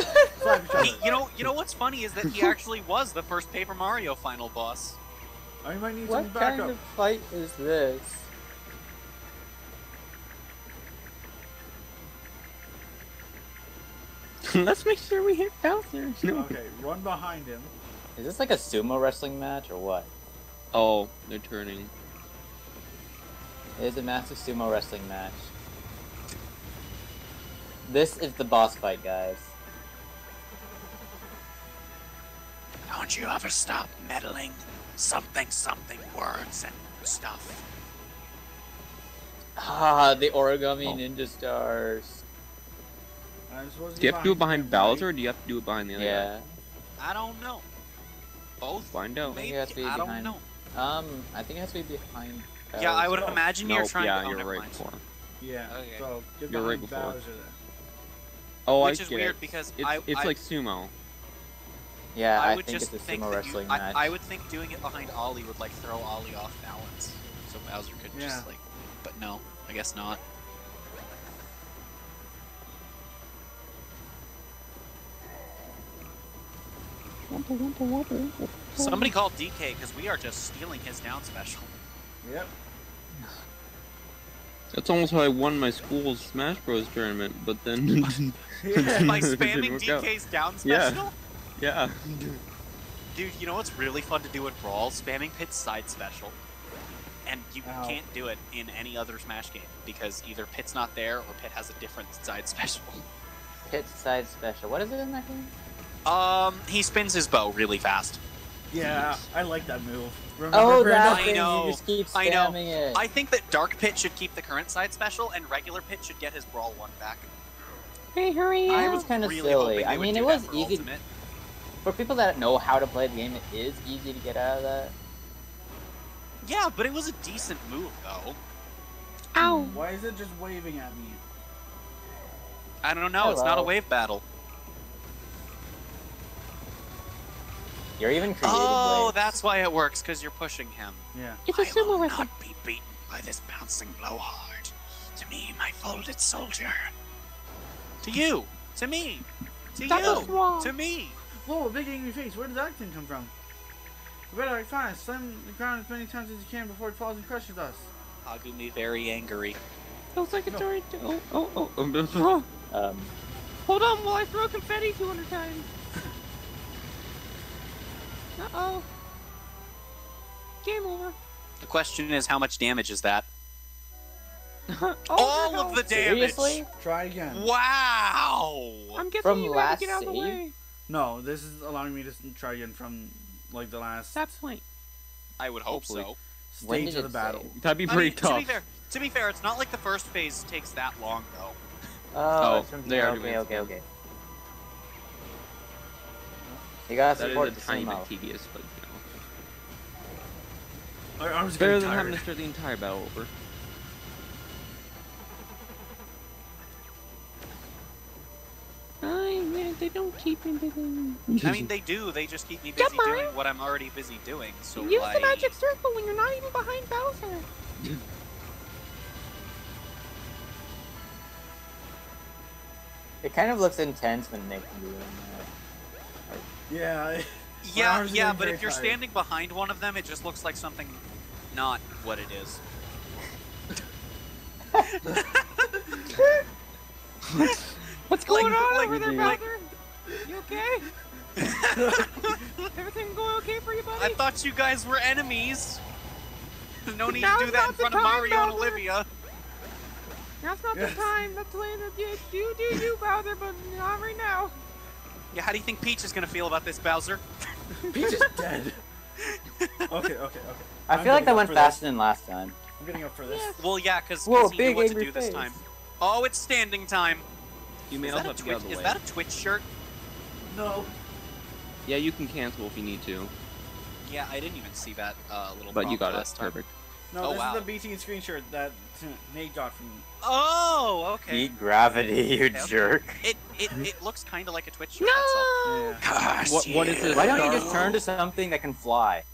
Slap each He, other. you know, you know what's funny is that he actually was the first Paper Mario final boss. I might need What some kind backup. of fight is this? (laughs) Let's make sure we hit Bowser. No. Okay, run behind him. Is this like a sumo wrestling match or what? Oh, they're turning. It is a massive sumo wrestling match. This is the boss fight, guys. Don't you ever stop meddling something something words and stuff. Ah, the origami Oh. ninja stars. I'm supposed to Do you have to do it behind Bowser, or do you have to do it behind the other Yeah. I don't know. Both? Find out. Maybe. it has to be I don't know. Um, I think it has to be behind. Yeah, I would imagine you're trying yeah, to. Oh, you're never right mind. before. Yeah. Okay. So get You're right behind before. Bowser then. Oh, Which I is weird it. because it's, I- it's I- like sumo. Yeah, I I, would think just it's a think sumo that you, wrestling I, match. I would think doing it behind Ollie would like throw Ollie off balance, so Bowser could Yeah. just like. But no, I guess not. Somebody called DK because we are just stealing his down special. Yep. That's almost how I won my school's Smash Bros. tournament, but then. (laughs) (laughs) Yeah. By spamming work out. DK's down special? yeah. yeah. Dude, you know what's really fun to do in Brawl? Spamming Pit's side special. And you Ow. can't do it in any other Smash game because either Pit's not there or Pit has a different side special. Pit's side special. What is it in that game? Um, he spins his bow really fast. Yeah, I like that move. Remember, Oh, Brando? that I know, You just keep I know. it. I think that Dark Pit should keep the current side special and regular Pit should get his Brawl one back. Hey, hurry I was kind of really silly. I mean, it was for easy Ultimate. for people that know how to play the game. It is easy to get out of that. Yeah, but it was a decent move though. Ow. Why is it just waving at me? I don't know, it's not a wave battle. You're even creating Oh, waves. that's why it works, because you're pushing him. Yeah. It's a I will sumo wrestling. not be beaten by this bouncing blowhard. To me, my folded soldier. To you! To me! To That you! wrong. To me! Whoa, big angry face. Where did that thing come from? You better act fast. Slam the ground as many times as you can before it falls and crushes us. Agumi very angry. Feels like it's No. already. Oh, oh, oh. oh. Um, Hold on while I throw confetti 200 times. Uh oh. Game over. The question is, how much damage is that? oh, (laughs) All no. of the damage! seriously? Try again. Wow! I'm guessing From you gotta last get out of the way. No, this is allowing me to try again from like the last That point. I would hope Hopefully. so. Stage of the battle. save? That'd be I pretty mean, tough. To be fair, to be fair, it's not like the first phase takes that long though. Oh, Oh, it's from they are okay, doing okay, it. okay. You gotta That support is the a tiny bit tedious, but you know. I, I was Better getting than having to start the entire battle over. I man, they don't keep me busy. I mean, they do. They just keep me Yeah, busy Mike. doing what I'm already busy doing. So Use like, the magic circle when you're not even behind Bowser. It kind of looks intense when Nick's doing that. Yeah. Yeah, yeah, but if you're tired. standing behind one of them, it just looks like something not what it is. What's going Like- on like- over there, like- Bowser? You okay? (laughs) Everything going okay for you, buddy? I thought you guys were enemies. No need Now's to do that in the front of time, Mario and Olivia. That's not Yes. the time. That's later. You do do you, Bowser, but not right now. Yeah, how do you think Peach is gonna feel about this, Bowser? (laughs) Peach is dead. (laughs) Okay, okay, okay. I I'm feel like that went for faster than last time. I'm getting up for this. Yes. Well, yeah, because he knew what to angry do this time. Oh, it's standing time. You may Is also that, have to get Twitch, is way. that a Twitch shirt? No. Yeah, you can cancel if you need to, Yeah, I didn't even see that uh, little bit. but you got it. last time. Perfect. No, Oh, this wow. is the BT screenshot that Nate got from. Oh, okay. Beat gravity, you Okay. jerk. It it, it looks kind of like a Twitch shirt. That's all. No. Yeah. Curse What- what is this? Why don't you Star just turn to something that can fly?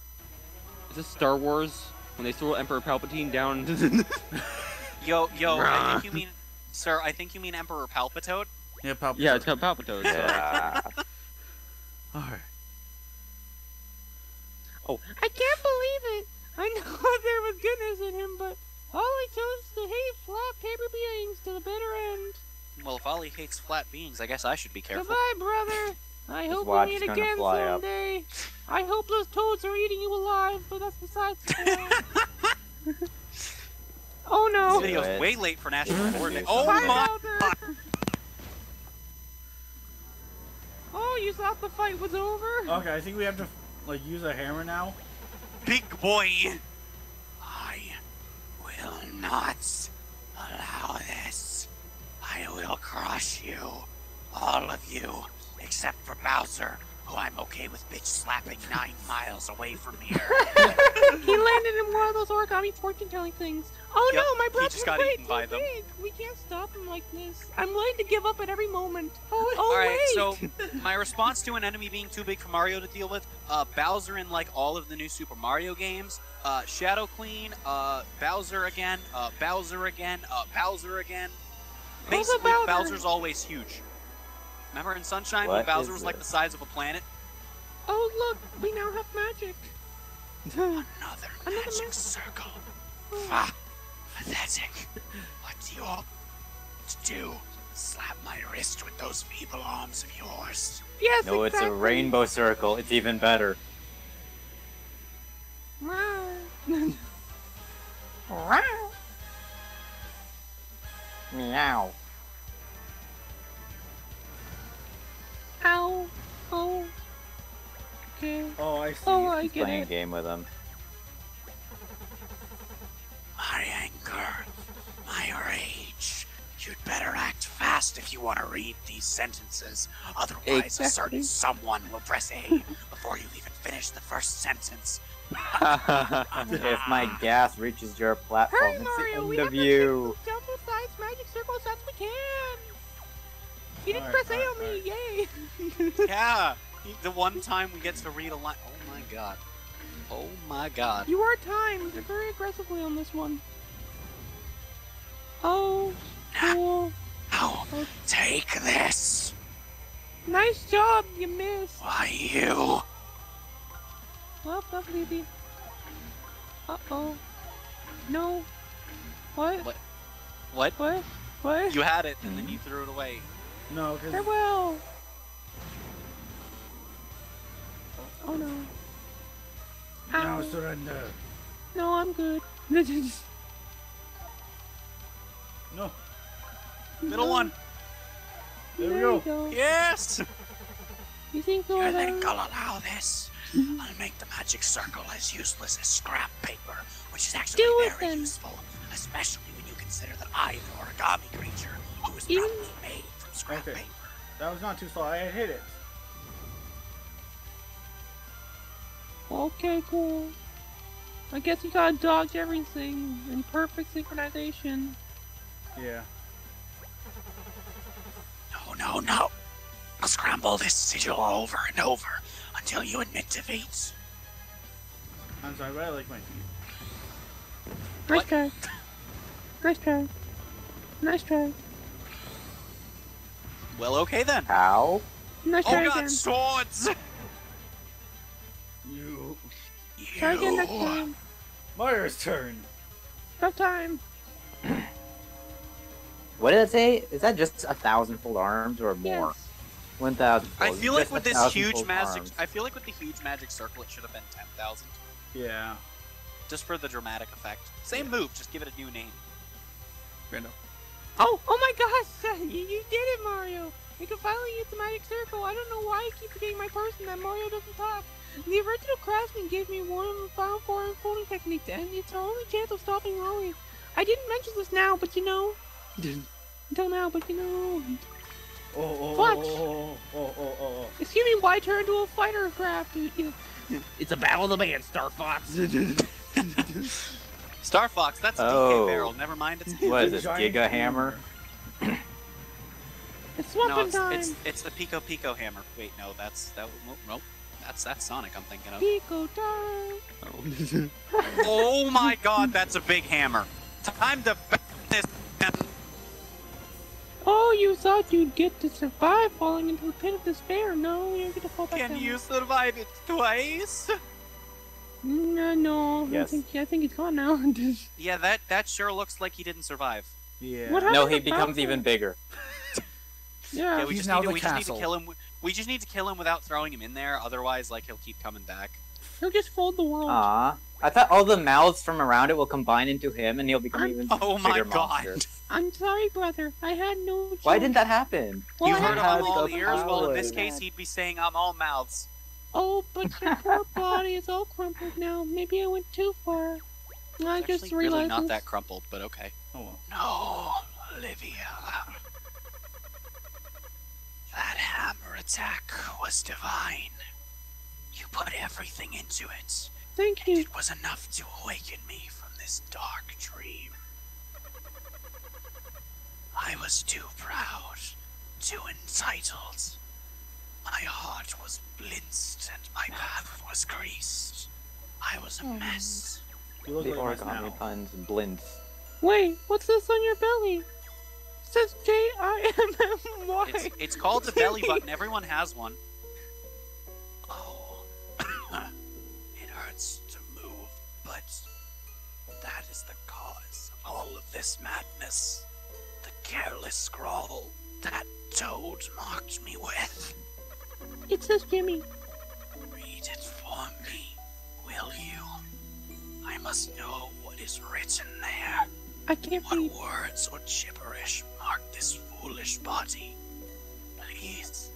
Is this Star Wars? When they throw Emperor Palpatine down. (laughs) Yo, yo, I think you mean, sir. I think you mean Emperor Palpatode. Yeah, Palpatine. yeah, it's called Palpatine. so- Yeah. (laughs) Alright. Oh, I can't believe it. (laughs) I know there was goodness in him, but Ollie chose to hate flat paper beings to the bitter end. Well, if Ollie hates flat beings, I guess I should be careful. Goodbye, brother. I hope we meet again fly up. someday. I hope those toads are eating you alive, but that's besides the point. (laughs) oh no. This video's Good. way late for National Board Day. Oh Bye, my! Bowser. Oh, you thought the fight was over? Okay, I think we have to like use a hammer now. Big boy! I will not allow this. I will crush you. All of you. Except for Bowser, who I'm okay with bitch slapping nine (laughs) miles away from here. he landed in one of those origami fortune telling things. Oh Yep, no, my he brother's just got way eaten too by them. big. We can't stop him like this. I'm willing to give up at every moment. Oh, oh Alright, wait. so my response to an enemy being too big for Mario to deal with, uh, Bowser in like all of the new Super Mario games, uh, Shadow Queen, uh, Bowser again, uh, Bowser again, uh, Bowser again. Basically, Bowser? Bowser's always huge. Remember in Sunshine when Bowser is was like the size of a planet? Oh look, we now have magic. Another (laughs) Another magic magic. circle. (laughs) Ah, pathetic. What do you want to do? Slap my wrist with those feeble arms of yours. yes, No, it's a rainbow circle. It's even better. (laughs) Meow. Ow. Oh. Okay. Oh, I see. Oh, I He's get playing a it. game with him. My anger, my rage. You'd better act fast if you want to read these sentences. Otherwise, a certain someone will press A (laughs) before you even finish the first sentence. (laughs) If my (laughs) gas reaches your platform, Hurry, it's Mario. the We end have of to you. You didn't Alright, press A on alright, me. Yay. (laughs) (laughs) yeah, the one time we get to read a line. Oh my god. Oh my god. You are timed very aggressively on this one. Oh, cool. Now, take this. Nice job, you missed. Why, you. Well, that's easy. Uh oh. No. What? What? What? What? What? You had it, and then you threw it away. No, because Farewell. Oh no. now Ow. surrender. No, I'm good. No, Middle one. there we go. you go. Yes. You think You you're think? I'll allow this? I'll make the magic circle as useless as scrap paper, which is actually Do very useful, especially when you consider that I'm an origami creature who was Even- probably made from scrap Okay. paper. That was not too slow. I hit it. Okay, cool. I guess you gotta dodge everything in perfect synchronization. Yeah. No, no, no. I'll scramble this sigil over and over until you admit defeat. I'm sorry, but I like my feet. Nice What? try. Nice try. Nice try. Well, okay then. How? Nice Oh try god, again. swords! (laughs) You. Try again next You. time. Mario's turn. Tough time. (clears throat) What did it say? Is that just a thousand full arms or more? Yes. One thousand. I feel like with this huge magic, arms. I feel like with the huge magic circle, it should have been ten thousand, Yeah. just for the dramatic effect. Same move, just give it a new name. Oh, oh my gosh! (laughs) You, you did it, Mario! We can finally use the magic circle. I don't know why I keep forgetting my person that Mario doesn't talk. The original craftsman gave me one of the final four unfolding techniques, and it's our only chance of stopping Ollie. I didn't mention this now, but you know. Until now, but you know. Oh, oh, oh, What? oh, oh, oh, oh, oh, oh. Excuse me, why turn into a fighter craft? It's a battle of the bands, Star Fox. (laughs) Star Fox, that's a Oh. DK barrel. Never mind, it's What is (laughs) this, Giant Giga Hammer? (clears throat) It's no, it's, time. it's it's the Piko Piko hammer. Wait, no, that's that. Nope, nope. That's that's Sonic. I'm thinking of. Pico time. (laughs) oh my God, that's a big hammer. Time to back this. Oh, you thought you'd get to survive falling into the pit of despair. No, you're gonna fall back Can down. you survive it twice? (laughs) No, no. I think I think he's gone now. (laughs) Yeah, that that sure looks like he didn't survive. Yeah. What No, he becomes even bigger. Yeah. Yeah, we He's just now need to, the we just need to kill him. We just need to kill him without throwing him in there. Otherwise, like he'll keep coming back. He'll just fold the world. Aw. I thought all the mouths from around it will combine into him and he'll become I'm- even (laughs) Oh my bigger God. monster. I'm sorry, brother. I had no. Choice. Why didn't that happen? Well, you heard him. had I'm has all the ears. Well, in this case, he'd be saying I'm all mouths. Oh, but your poor body is all crumpled now. Maybe I went too far. I It's just actually realized. really not that crumpled, but okay. Oh, well. No, Olivia. That hammer attack was divine. You put everything into it. Thank you. It was enough to awaken me from this dark dream. I was too proud, too entitled. My heart was blinched and my path was creased. I was a Oh. mess. You look The like a mess origami now. puns and blinds. Wait, what's this on your belly? It says J I M M Y. It's, it's called the belly (laughs) button. Everyone has one. Oh, (coughs) it hurts to move, but that is the cause of all of this madness. The careless scrawl that Toad mocked me with. It says Jimmy. Read it for me, will you? I must know what is written there. I can't What read. words or gibberish mark this foolish body? Please,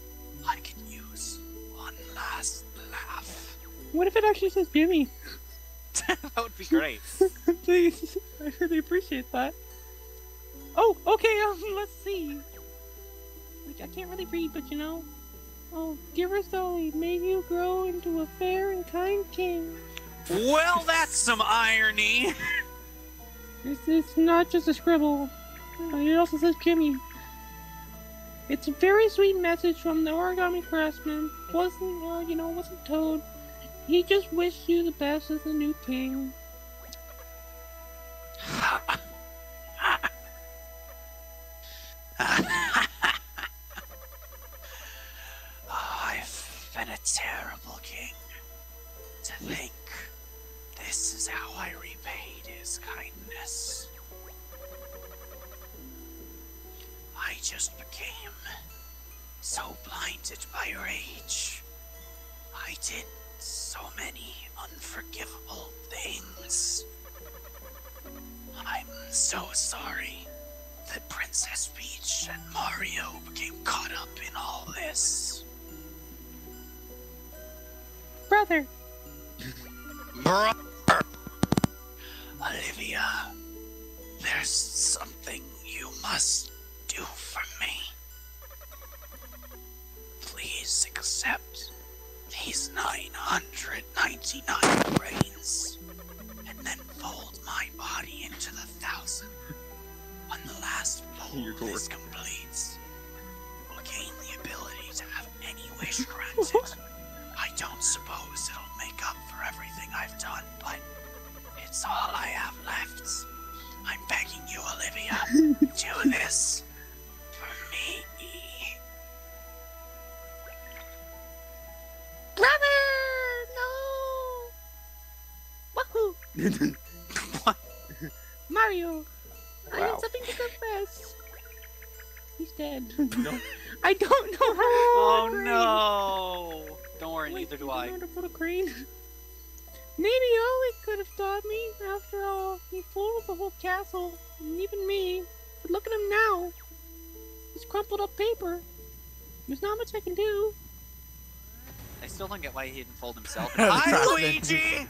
I can use one last laugh. What if it actually says Jimmy? (laughs) that would be great. (laughs) Please, I really appreciate that. Oh, okay. Um, let's see. Like, I can't really read, but you know. Oh, Ollie, may you grow into a fair and kind king. Well, that's some irony. It's, it's not just a scribble. Uh, It also says Jimmy. It's a very sweet message from the origami craftsman. Wasn't, uh, you know, wasn't Toad. He just wished you the best as the new king. (laughs) What? Mario, I have something to confess. He's dead. (laughs) No. (laughs) I don't know how. Oh to put no! Don't worry, Wait, neither do I. know how to put a crane. Maybe Ollie could have taught me. After all, he fooled the whole castle, and even me. But look at him now. He's crumpled up paper. There's not much I can do. I still don't get why he didn't fold himself. The Hi. Luigi!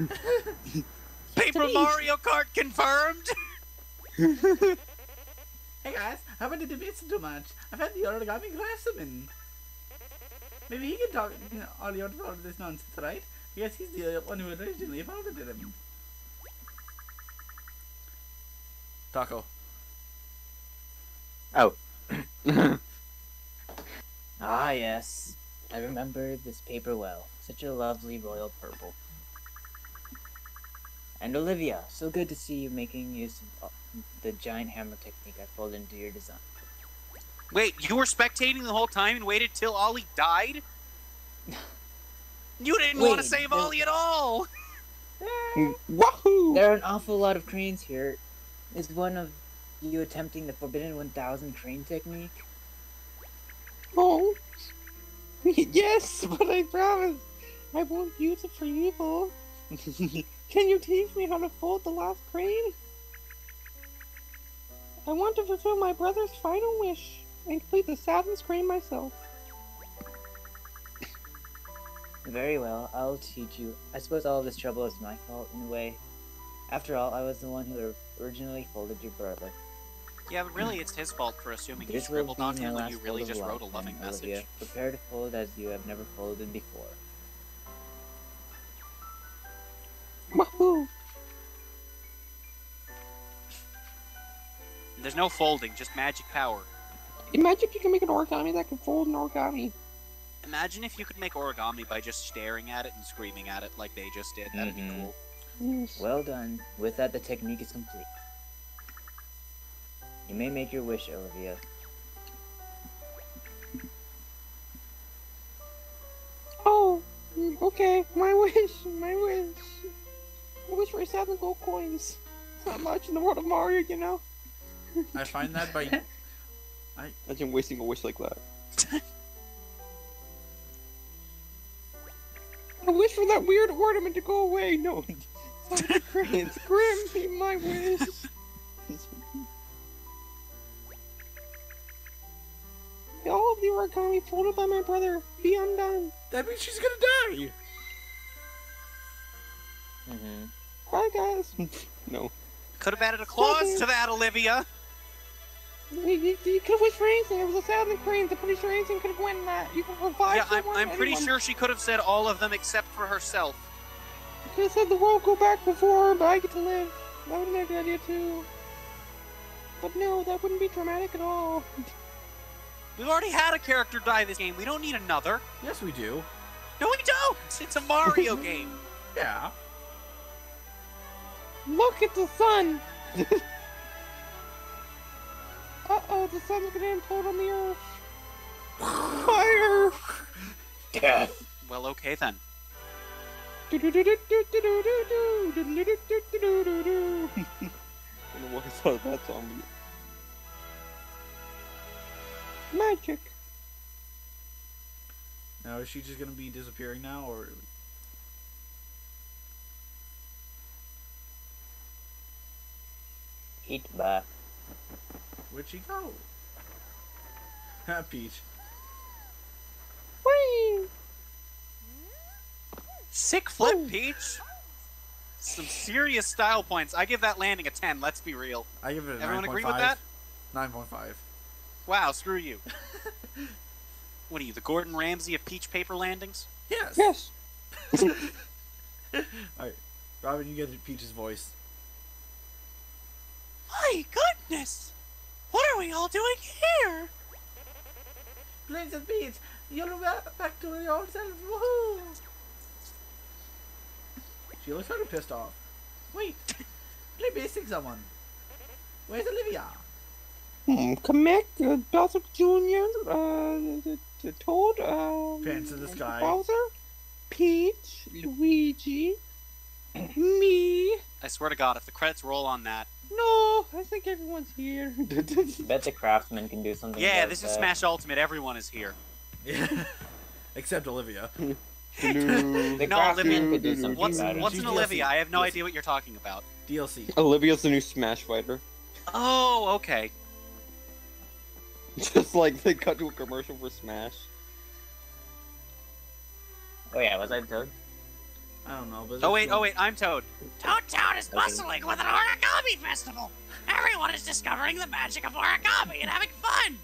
Paper me. Mario Kart confirmed! (laughs) Hey guys, I haven't did miss too much. I've had the origami craftsman. Maybe he can talk you know, all you about all this nonsense, right? Because he's the one who originally founded him. Taco. Oh. (laughs) Ah, yes. I remember this paper well. Such a lovely royal purple. And Olivia, so good to see you making use of uh, the giant hammer technique I pulled into your design. Wait, you were spectating the whole time and waited till Ollie died? (laughs) You didn't want to save no. Ollie at all! Wahoo! There are an awful lot of cranes here. Is one of you attempting the Forbidden 1000 crane technique? Oh. (laughs) Yes, but I promise I won't use it for evil. (laughs) Can you teach me how to fold the last crane? I want to fulfill my brother's final wish and complete the Saturn's crane myself. Very well, I'll teach you. I suppose all of this trouble is my fault in a way. After all, I was the one who originally folded your brother. Yeah, but really it's his fault for assuming you This will scribbled on him when you really just wrote a loving and Olivia, message. Prepare to fold as you have never folded before. Wahoo! There's no folding, just magic power. Imagine if you can make an origami that can fold an origami. Imagine if you could make origami by just staring at it and screaming at it like they just did. That'd Mhm. be cool. Yes. Well done. With that, the technique is complete. You may make your wish, Olivia. Oh, okay. My (laughs) wish, my wish. I wish for seven gold coins. It's not much in the world of Mario, you know. I find that by (laughs) I Imagine wasting a wish like that. (laughs) I wish for that weird ornament to go away. No, (laughs) it's not the grim. It's grim. Be my wish. All of the origami folded by my brother be undone. that means she's gonna die. Mm-hmm. Bye, guys. (laughs) no. Could have added a clause to that, Olivia. You, you, you could have wished for anything. It was a thousand queens. I'm pretty sure anything could have won that. You could revive Yeah, I'm, I'm pretty anyone. sure she could have said all of them except for herself. You could have said the world go back before, but I get to live. That would have been a good idea too. But no, that wouldn't be dramatic at all. We've already had a character die this game. We don't need another. Yes, we do. No, we don't. It's a Mario (laughs) game. Yeah. Look at the sun! (laughs) Uh-oh, the sun's gonna implode on the earth. Fire! Death. Well, okay then. why I saw that song. Magic. Now is she just gonna be disappearing now, or Eat back. where'd she go? Ha, Peach. Whee! Sick flip, Peach. Some serious style points. I give that landing a 10, let's be real. I give it a Everyone 9.5. agree with that? 9.5. Wow, screw you. (laughs) what are you, the Gordon Ramsay of Peach paper landings? Yes. Yes. (laughs) Alright. Robin, you get Peach's voice. My goodness! What are we all doing here? Princess Peach, you're back to your old self. Woohoo! She looks kind of pissed off. Wait, play basic someone. Where's Olivia? Hmm, Kamek, uh, Bowser Jr., uh, the, the Toad, um, Pants in the sky. Bowser, Peach, Luigi, (clears throat) me. I swear to God, if the credits roll on that. No, I think everyone's here. (laughs) Bet the craftsman can do something. Yeah, about this is that. Smash Ultimate. Everyone is here. Yeah. (laughs) Except Olivia. (laughs) The No, Olivia- could do something What's about it. what's an Olivia? I have no Yes. idea what you're talking about. DLC. Olivia's the new Smash Fighter. Oh, okay. Just like they cut to a commercial for Smash. Oh yeah, was I Toad? I don't know, but Oh wait, one- oh wait, I'm Toad. Toad Town is Okay. bustling with an origami festival. Everyone is discovering the magic of origami and having fun.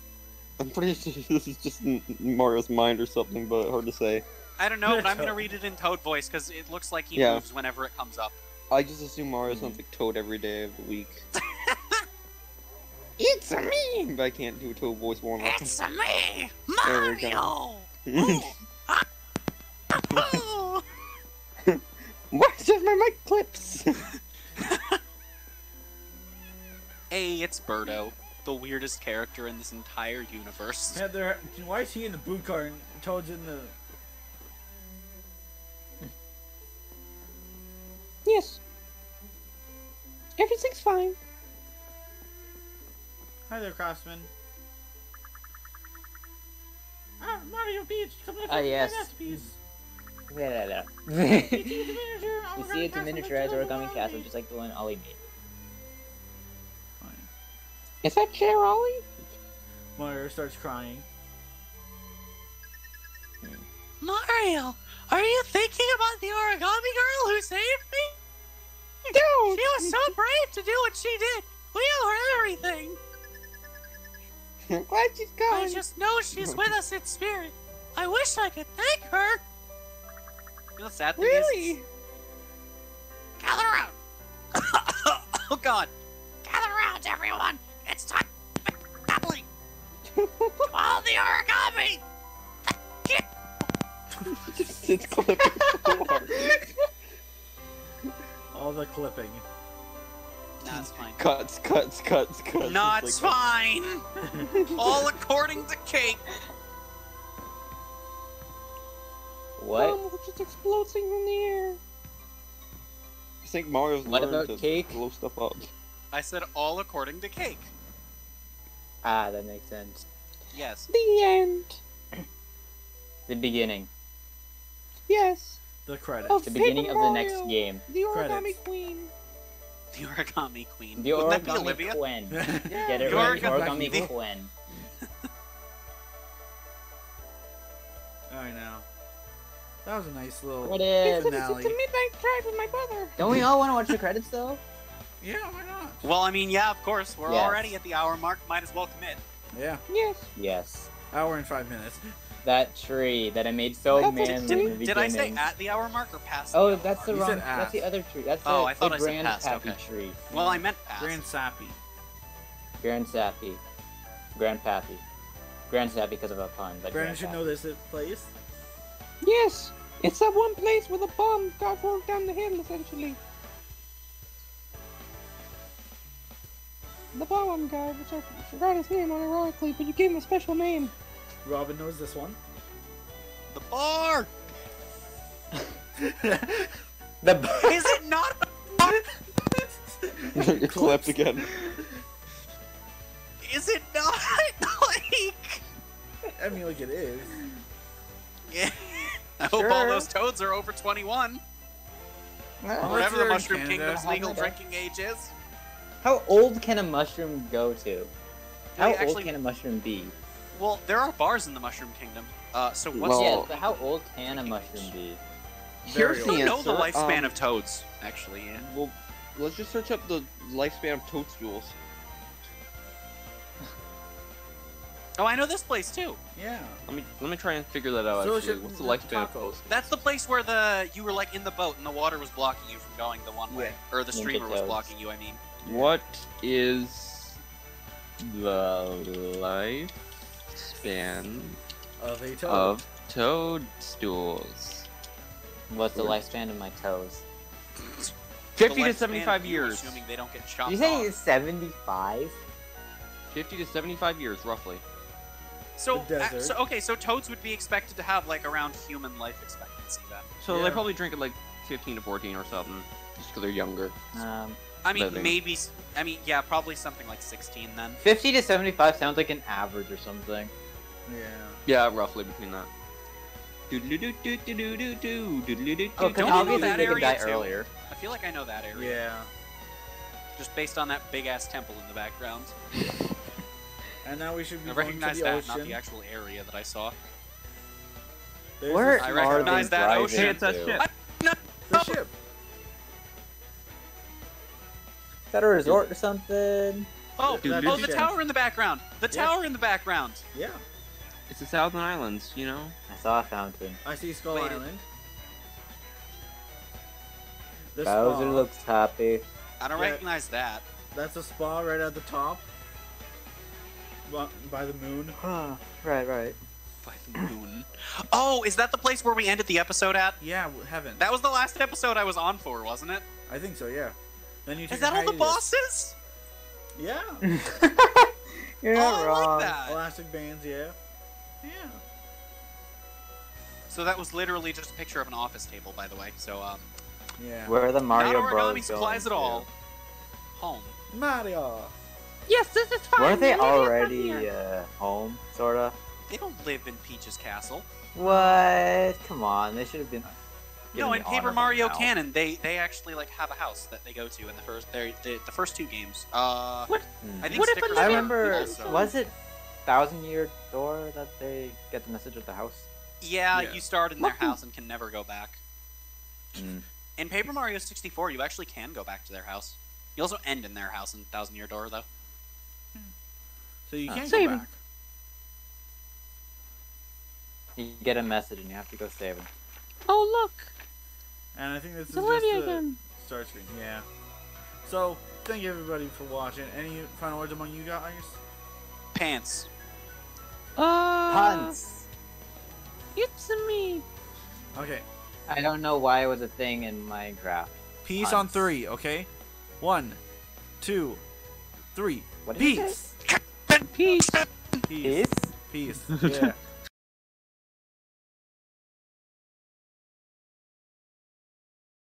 I'm pretty sure (laughs) this is just in Mario's mind or something, but hard to say. I don't know, but I'm gonna (laughs) read it in Toad voice because it looks like he Yeah. moves whenever it comes up. I just assume Mario sounds mm-hmm. like Toad every day of the week. (laughs) It's a me! But I can't do a Toad voice well enough. It's a me, There we go. Mario. Ooh. Why does my mic clips? (laughs) hey, it's Birdo, the weirdest character in this entire universe. Yeah, there. Why is he in the boot car and Toad's in the? Yes. Everything's fine. Hi there, Crossman. Ah, Mario Peach, come look Ah, at my yes. masterpiece. Yeah, Peach You is a miniature. Oh, see, it's a miniaturized origami castle, just like the one Ollie made. Is that Chair Ollie? Mario starts crying. Mario, are you thinking about the origami girl who saved me? Dude! She was so brave to do what she did. We owe her everything. (laughs) I'm glad she's gone. I just know she's with us in spirit. I wish I could thank her. You know, sad thing Really? is, gather around. (coughs) oh God, Gather around, everyone. It's time to battling. (laughs) All the origami. it's, it's clipping so. All the clipping. That's it's fine. Cuts, cuts, cuts, cuts. Nah, It's it's like- fine. All according to Cake. What? Mom, we'll just explode things in the air. I think Mario's What learned about to cake? blow stuff up. I said all according to Cake. Ah, that makes sense. Yes. The end. The beginning. Yes. The credits. Of The Super beginning of the next game. The Origami Credits. Queen. The Origami Queen. The Wouldn't that be Origami Olivia? Queen. (laughs) Yeah. Get it The right, Origami- Origami Queen. (laughs) I know. That was a nice little. Credits. It's, a, it's Finale. a midnight drive with my brother. Don't we all want to watch the credits though? Yeah, why not? Well, I mean, yeah, of course. We're Yes. already at the hour mark. Might as well commit. Yeah, Yes. Yes. hour and five minutes. That tree that I made so That's a manly in the Did, beginning. did I say at the hour mark or past? the Oh, hour that's the You wrong. That's the other tree. That's Oh, the, I thought the I said Grand past, Pappy okay. tree. Well, I meant past. Grand Sappy. Grand Sappy. Grand Pappy. Grand Sappy because of a pun, but Brandon Grand should Pappy. know this place. Yes. It's that one place where the bomb got rolled down the hill, essentially. The bomb guy, which I forgot his name unironically, but you gave him a special name. Robin knows this one. The bar. (laughs) The b- Is it not? (laughs) Clipped again. Is it not (laughs) like? I mean, like it is. Yeah. (laughs) I hope all those toads are over 21. Unless Whatever the Mushroom Canada. Kingdom's legal my God. drinking age is. How old can a mushroom go to? How actually- old can a mushroom be? Well, there are bars in the Mushroom Kingdom. Uh, so what's Well- yeah, but how old can a mushroom be? Here's the don't know the lifespan Um, of toads, actually. Yeah. Well, let's just search up the lifespan of toadstools. Oh, I know this place too. Yeah. Let me let me try and figure that out. So actually, should- what's the the lifespan of taco. That's the place where the you were like in the boat and the water was blocking you from going the one way, or the streamer was blocking you. I mean, What is the lifespan Of a toad. of toadstools? What's the lifespan of my toes? Fifty to seventy-five you, years. assuming they don't get chopped you say off. it's 75? Fifty to seventy-five years, roughly. So, The uh, desert. so okay, so toads would be expected to have like around human life expectancy then. So Yeah. they probably drink at like fifteen to fourteen or something, just because they're younger. Um, I mean, Living. maybe. I mean, yeah, probably something like 16 then. 50 to 75 sounds like an average or something. Yeah. Yeah, roughly between that. Oh, because know obviously that they could area die too? earlier. I feel like I know that area. Yeah. Just based on that big ass temple in the background. (laughs) And now we should be I going recognize to the that, ocean. not the actual area that I saw. There's Where I are recognize they that ocean. Hey, it's that to? ship. the ship. Is that a resort or something? Oh, That oh, the tower in the background. The Yeah. tower in the background. Yeah. It's the Southern Islands, you know. I saw a fountain. I see Skull Wait, Island. The Bowser spa. looks happy. I don't Yeah. recognize that. That's a spa right at the top. Bu- by the moon. Huh. right, right. By the moon. Oh, is that the place where we ended the episode at? Yeah, heaven. That was the last episode I was on for, wasn't it? I think so. Yeah. Then you Is that all the bosses? Yeah. (laughs) You're oh, not I wrong. like that. Elastic bands. Yeah. Yeah. So that was literally just a picture of an office table, by the way. So, um, Yeah. Where are the Mario not Bros. origami supplies going at all. to? Home. Mario. Yes, this is fine. Were they Let me already uh, home, sorta? They don't live in Peach's castle. What? Come on, they should have been. No, in Paper Mario now. Canon, they they actually like have a house that they go to in the first they the, the first two games. Uh, What? Hmm. I think What if Stickers Olivia- I Game remember. also- Was it Thousand Year Door that they get the message at the house? Yeah, Yeah. you start in their What house and can never go back. Mm. In Paper Mario 64, you actually can go back to their house. You also end in their house in Thousand Year Door, though. So you can't Save go back. You get a message and you have to go save him. Oh look, And I think this it's is Olivia just the again. start screen. Yeah. So thank you everybody for watching. Any final words among you guys? Pants. Uh, Punts. It's me. Okay. I don't know why it was a thing in Minecraft. Peace on three. Okay. One, two, three. What did you Peace. Peace. Peace. Peace. Peace. (laughs) Yeah.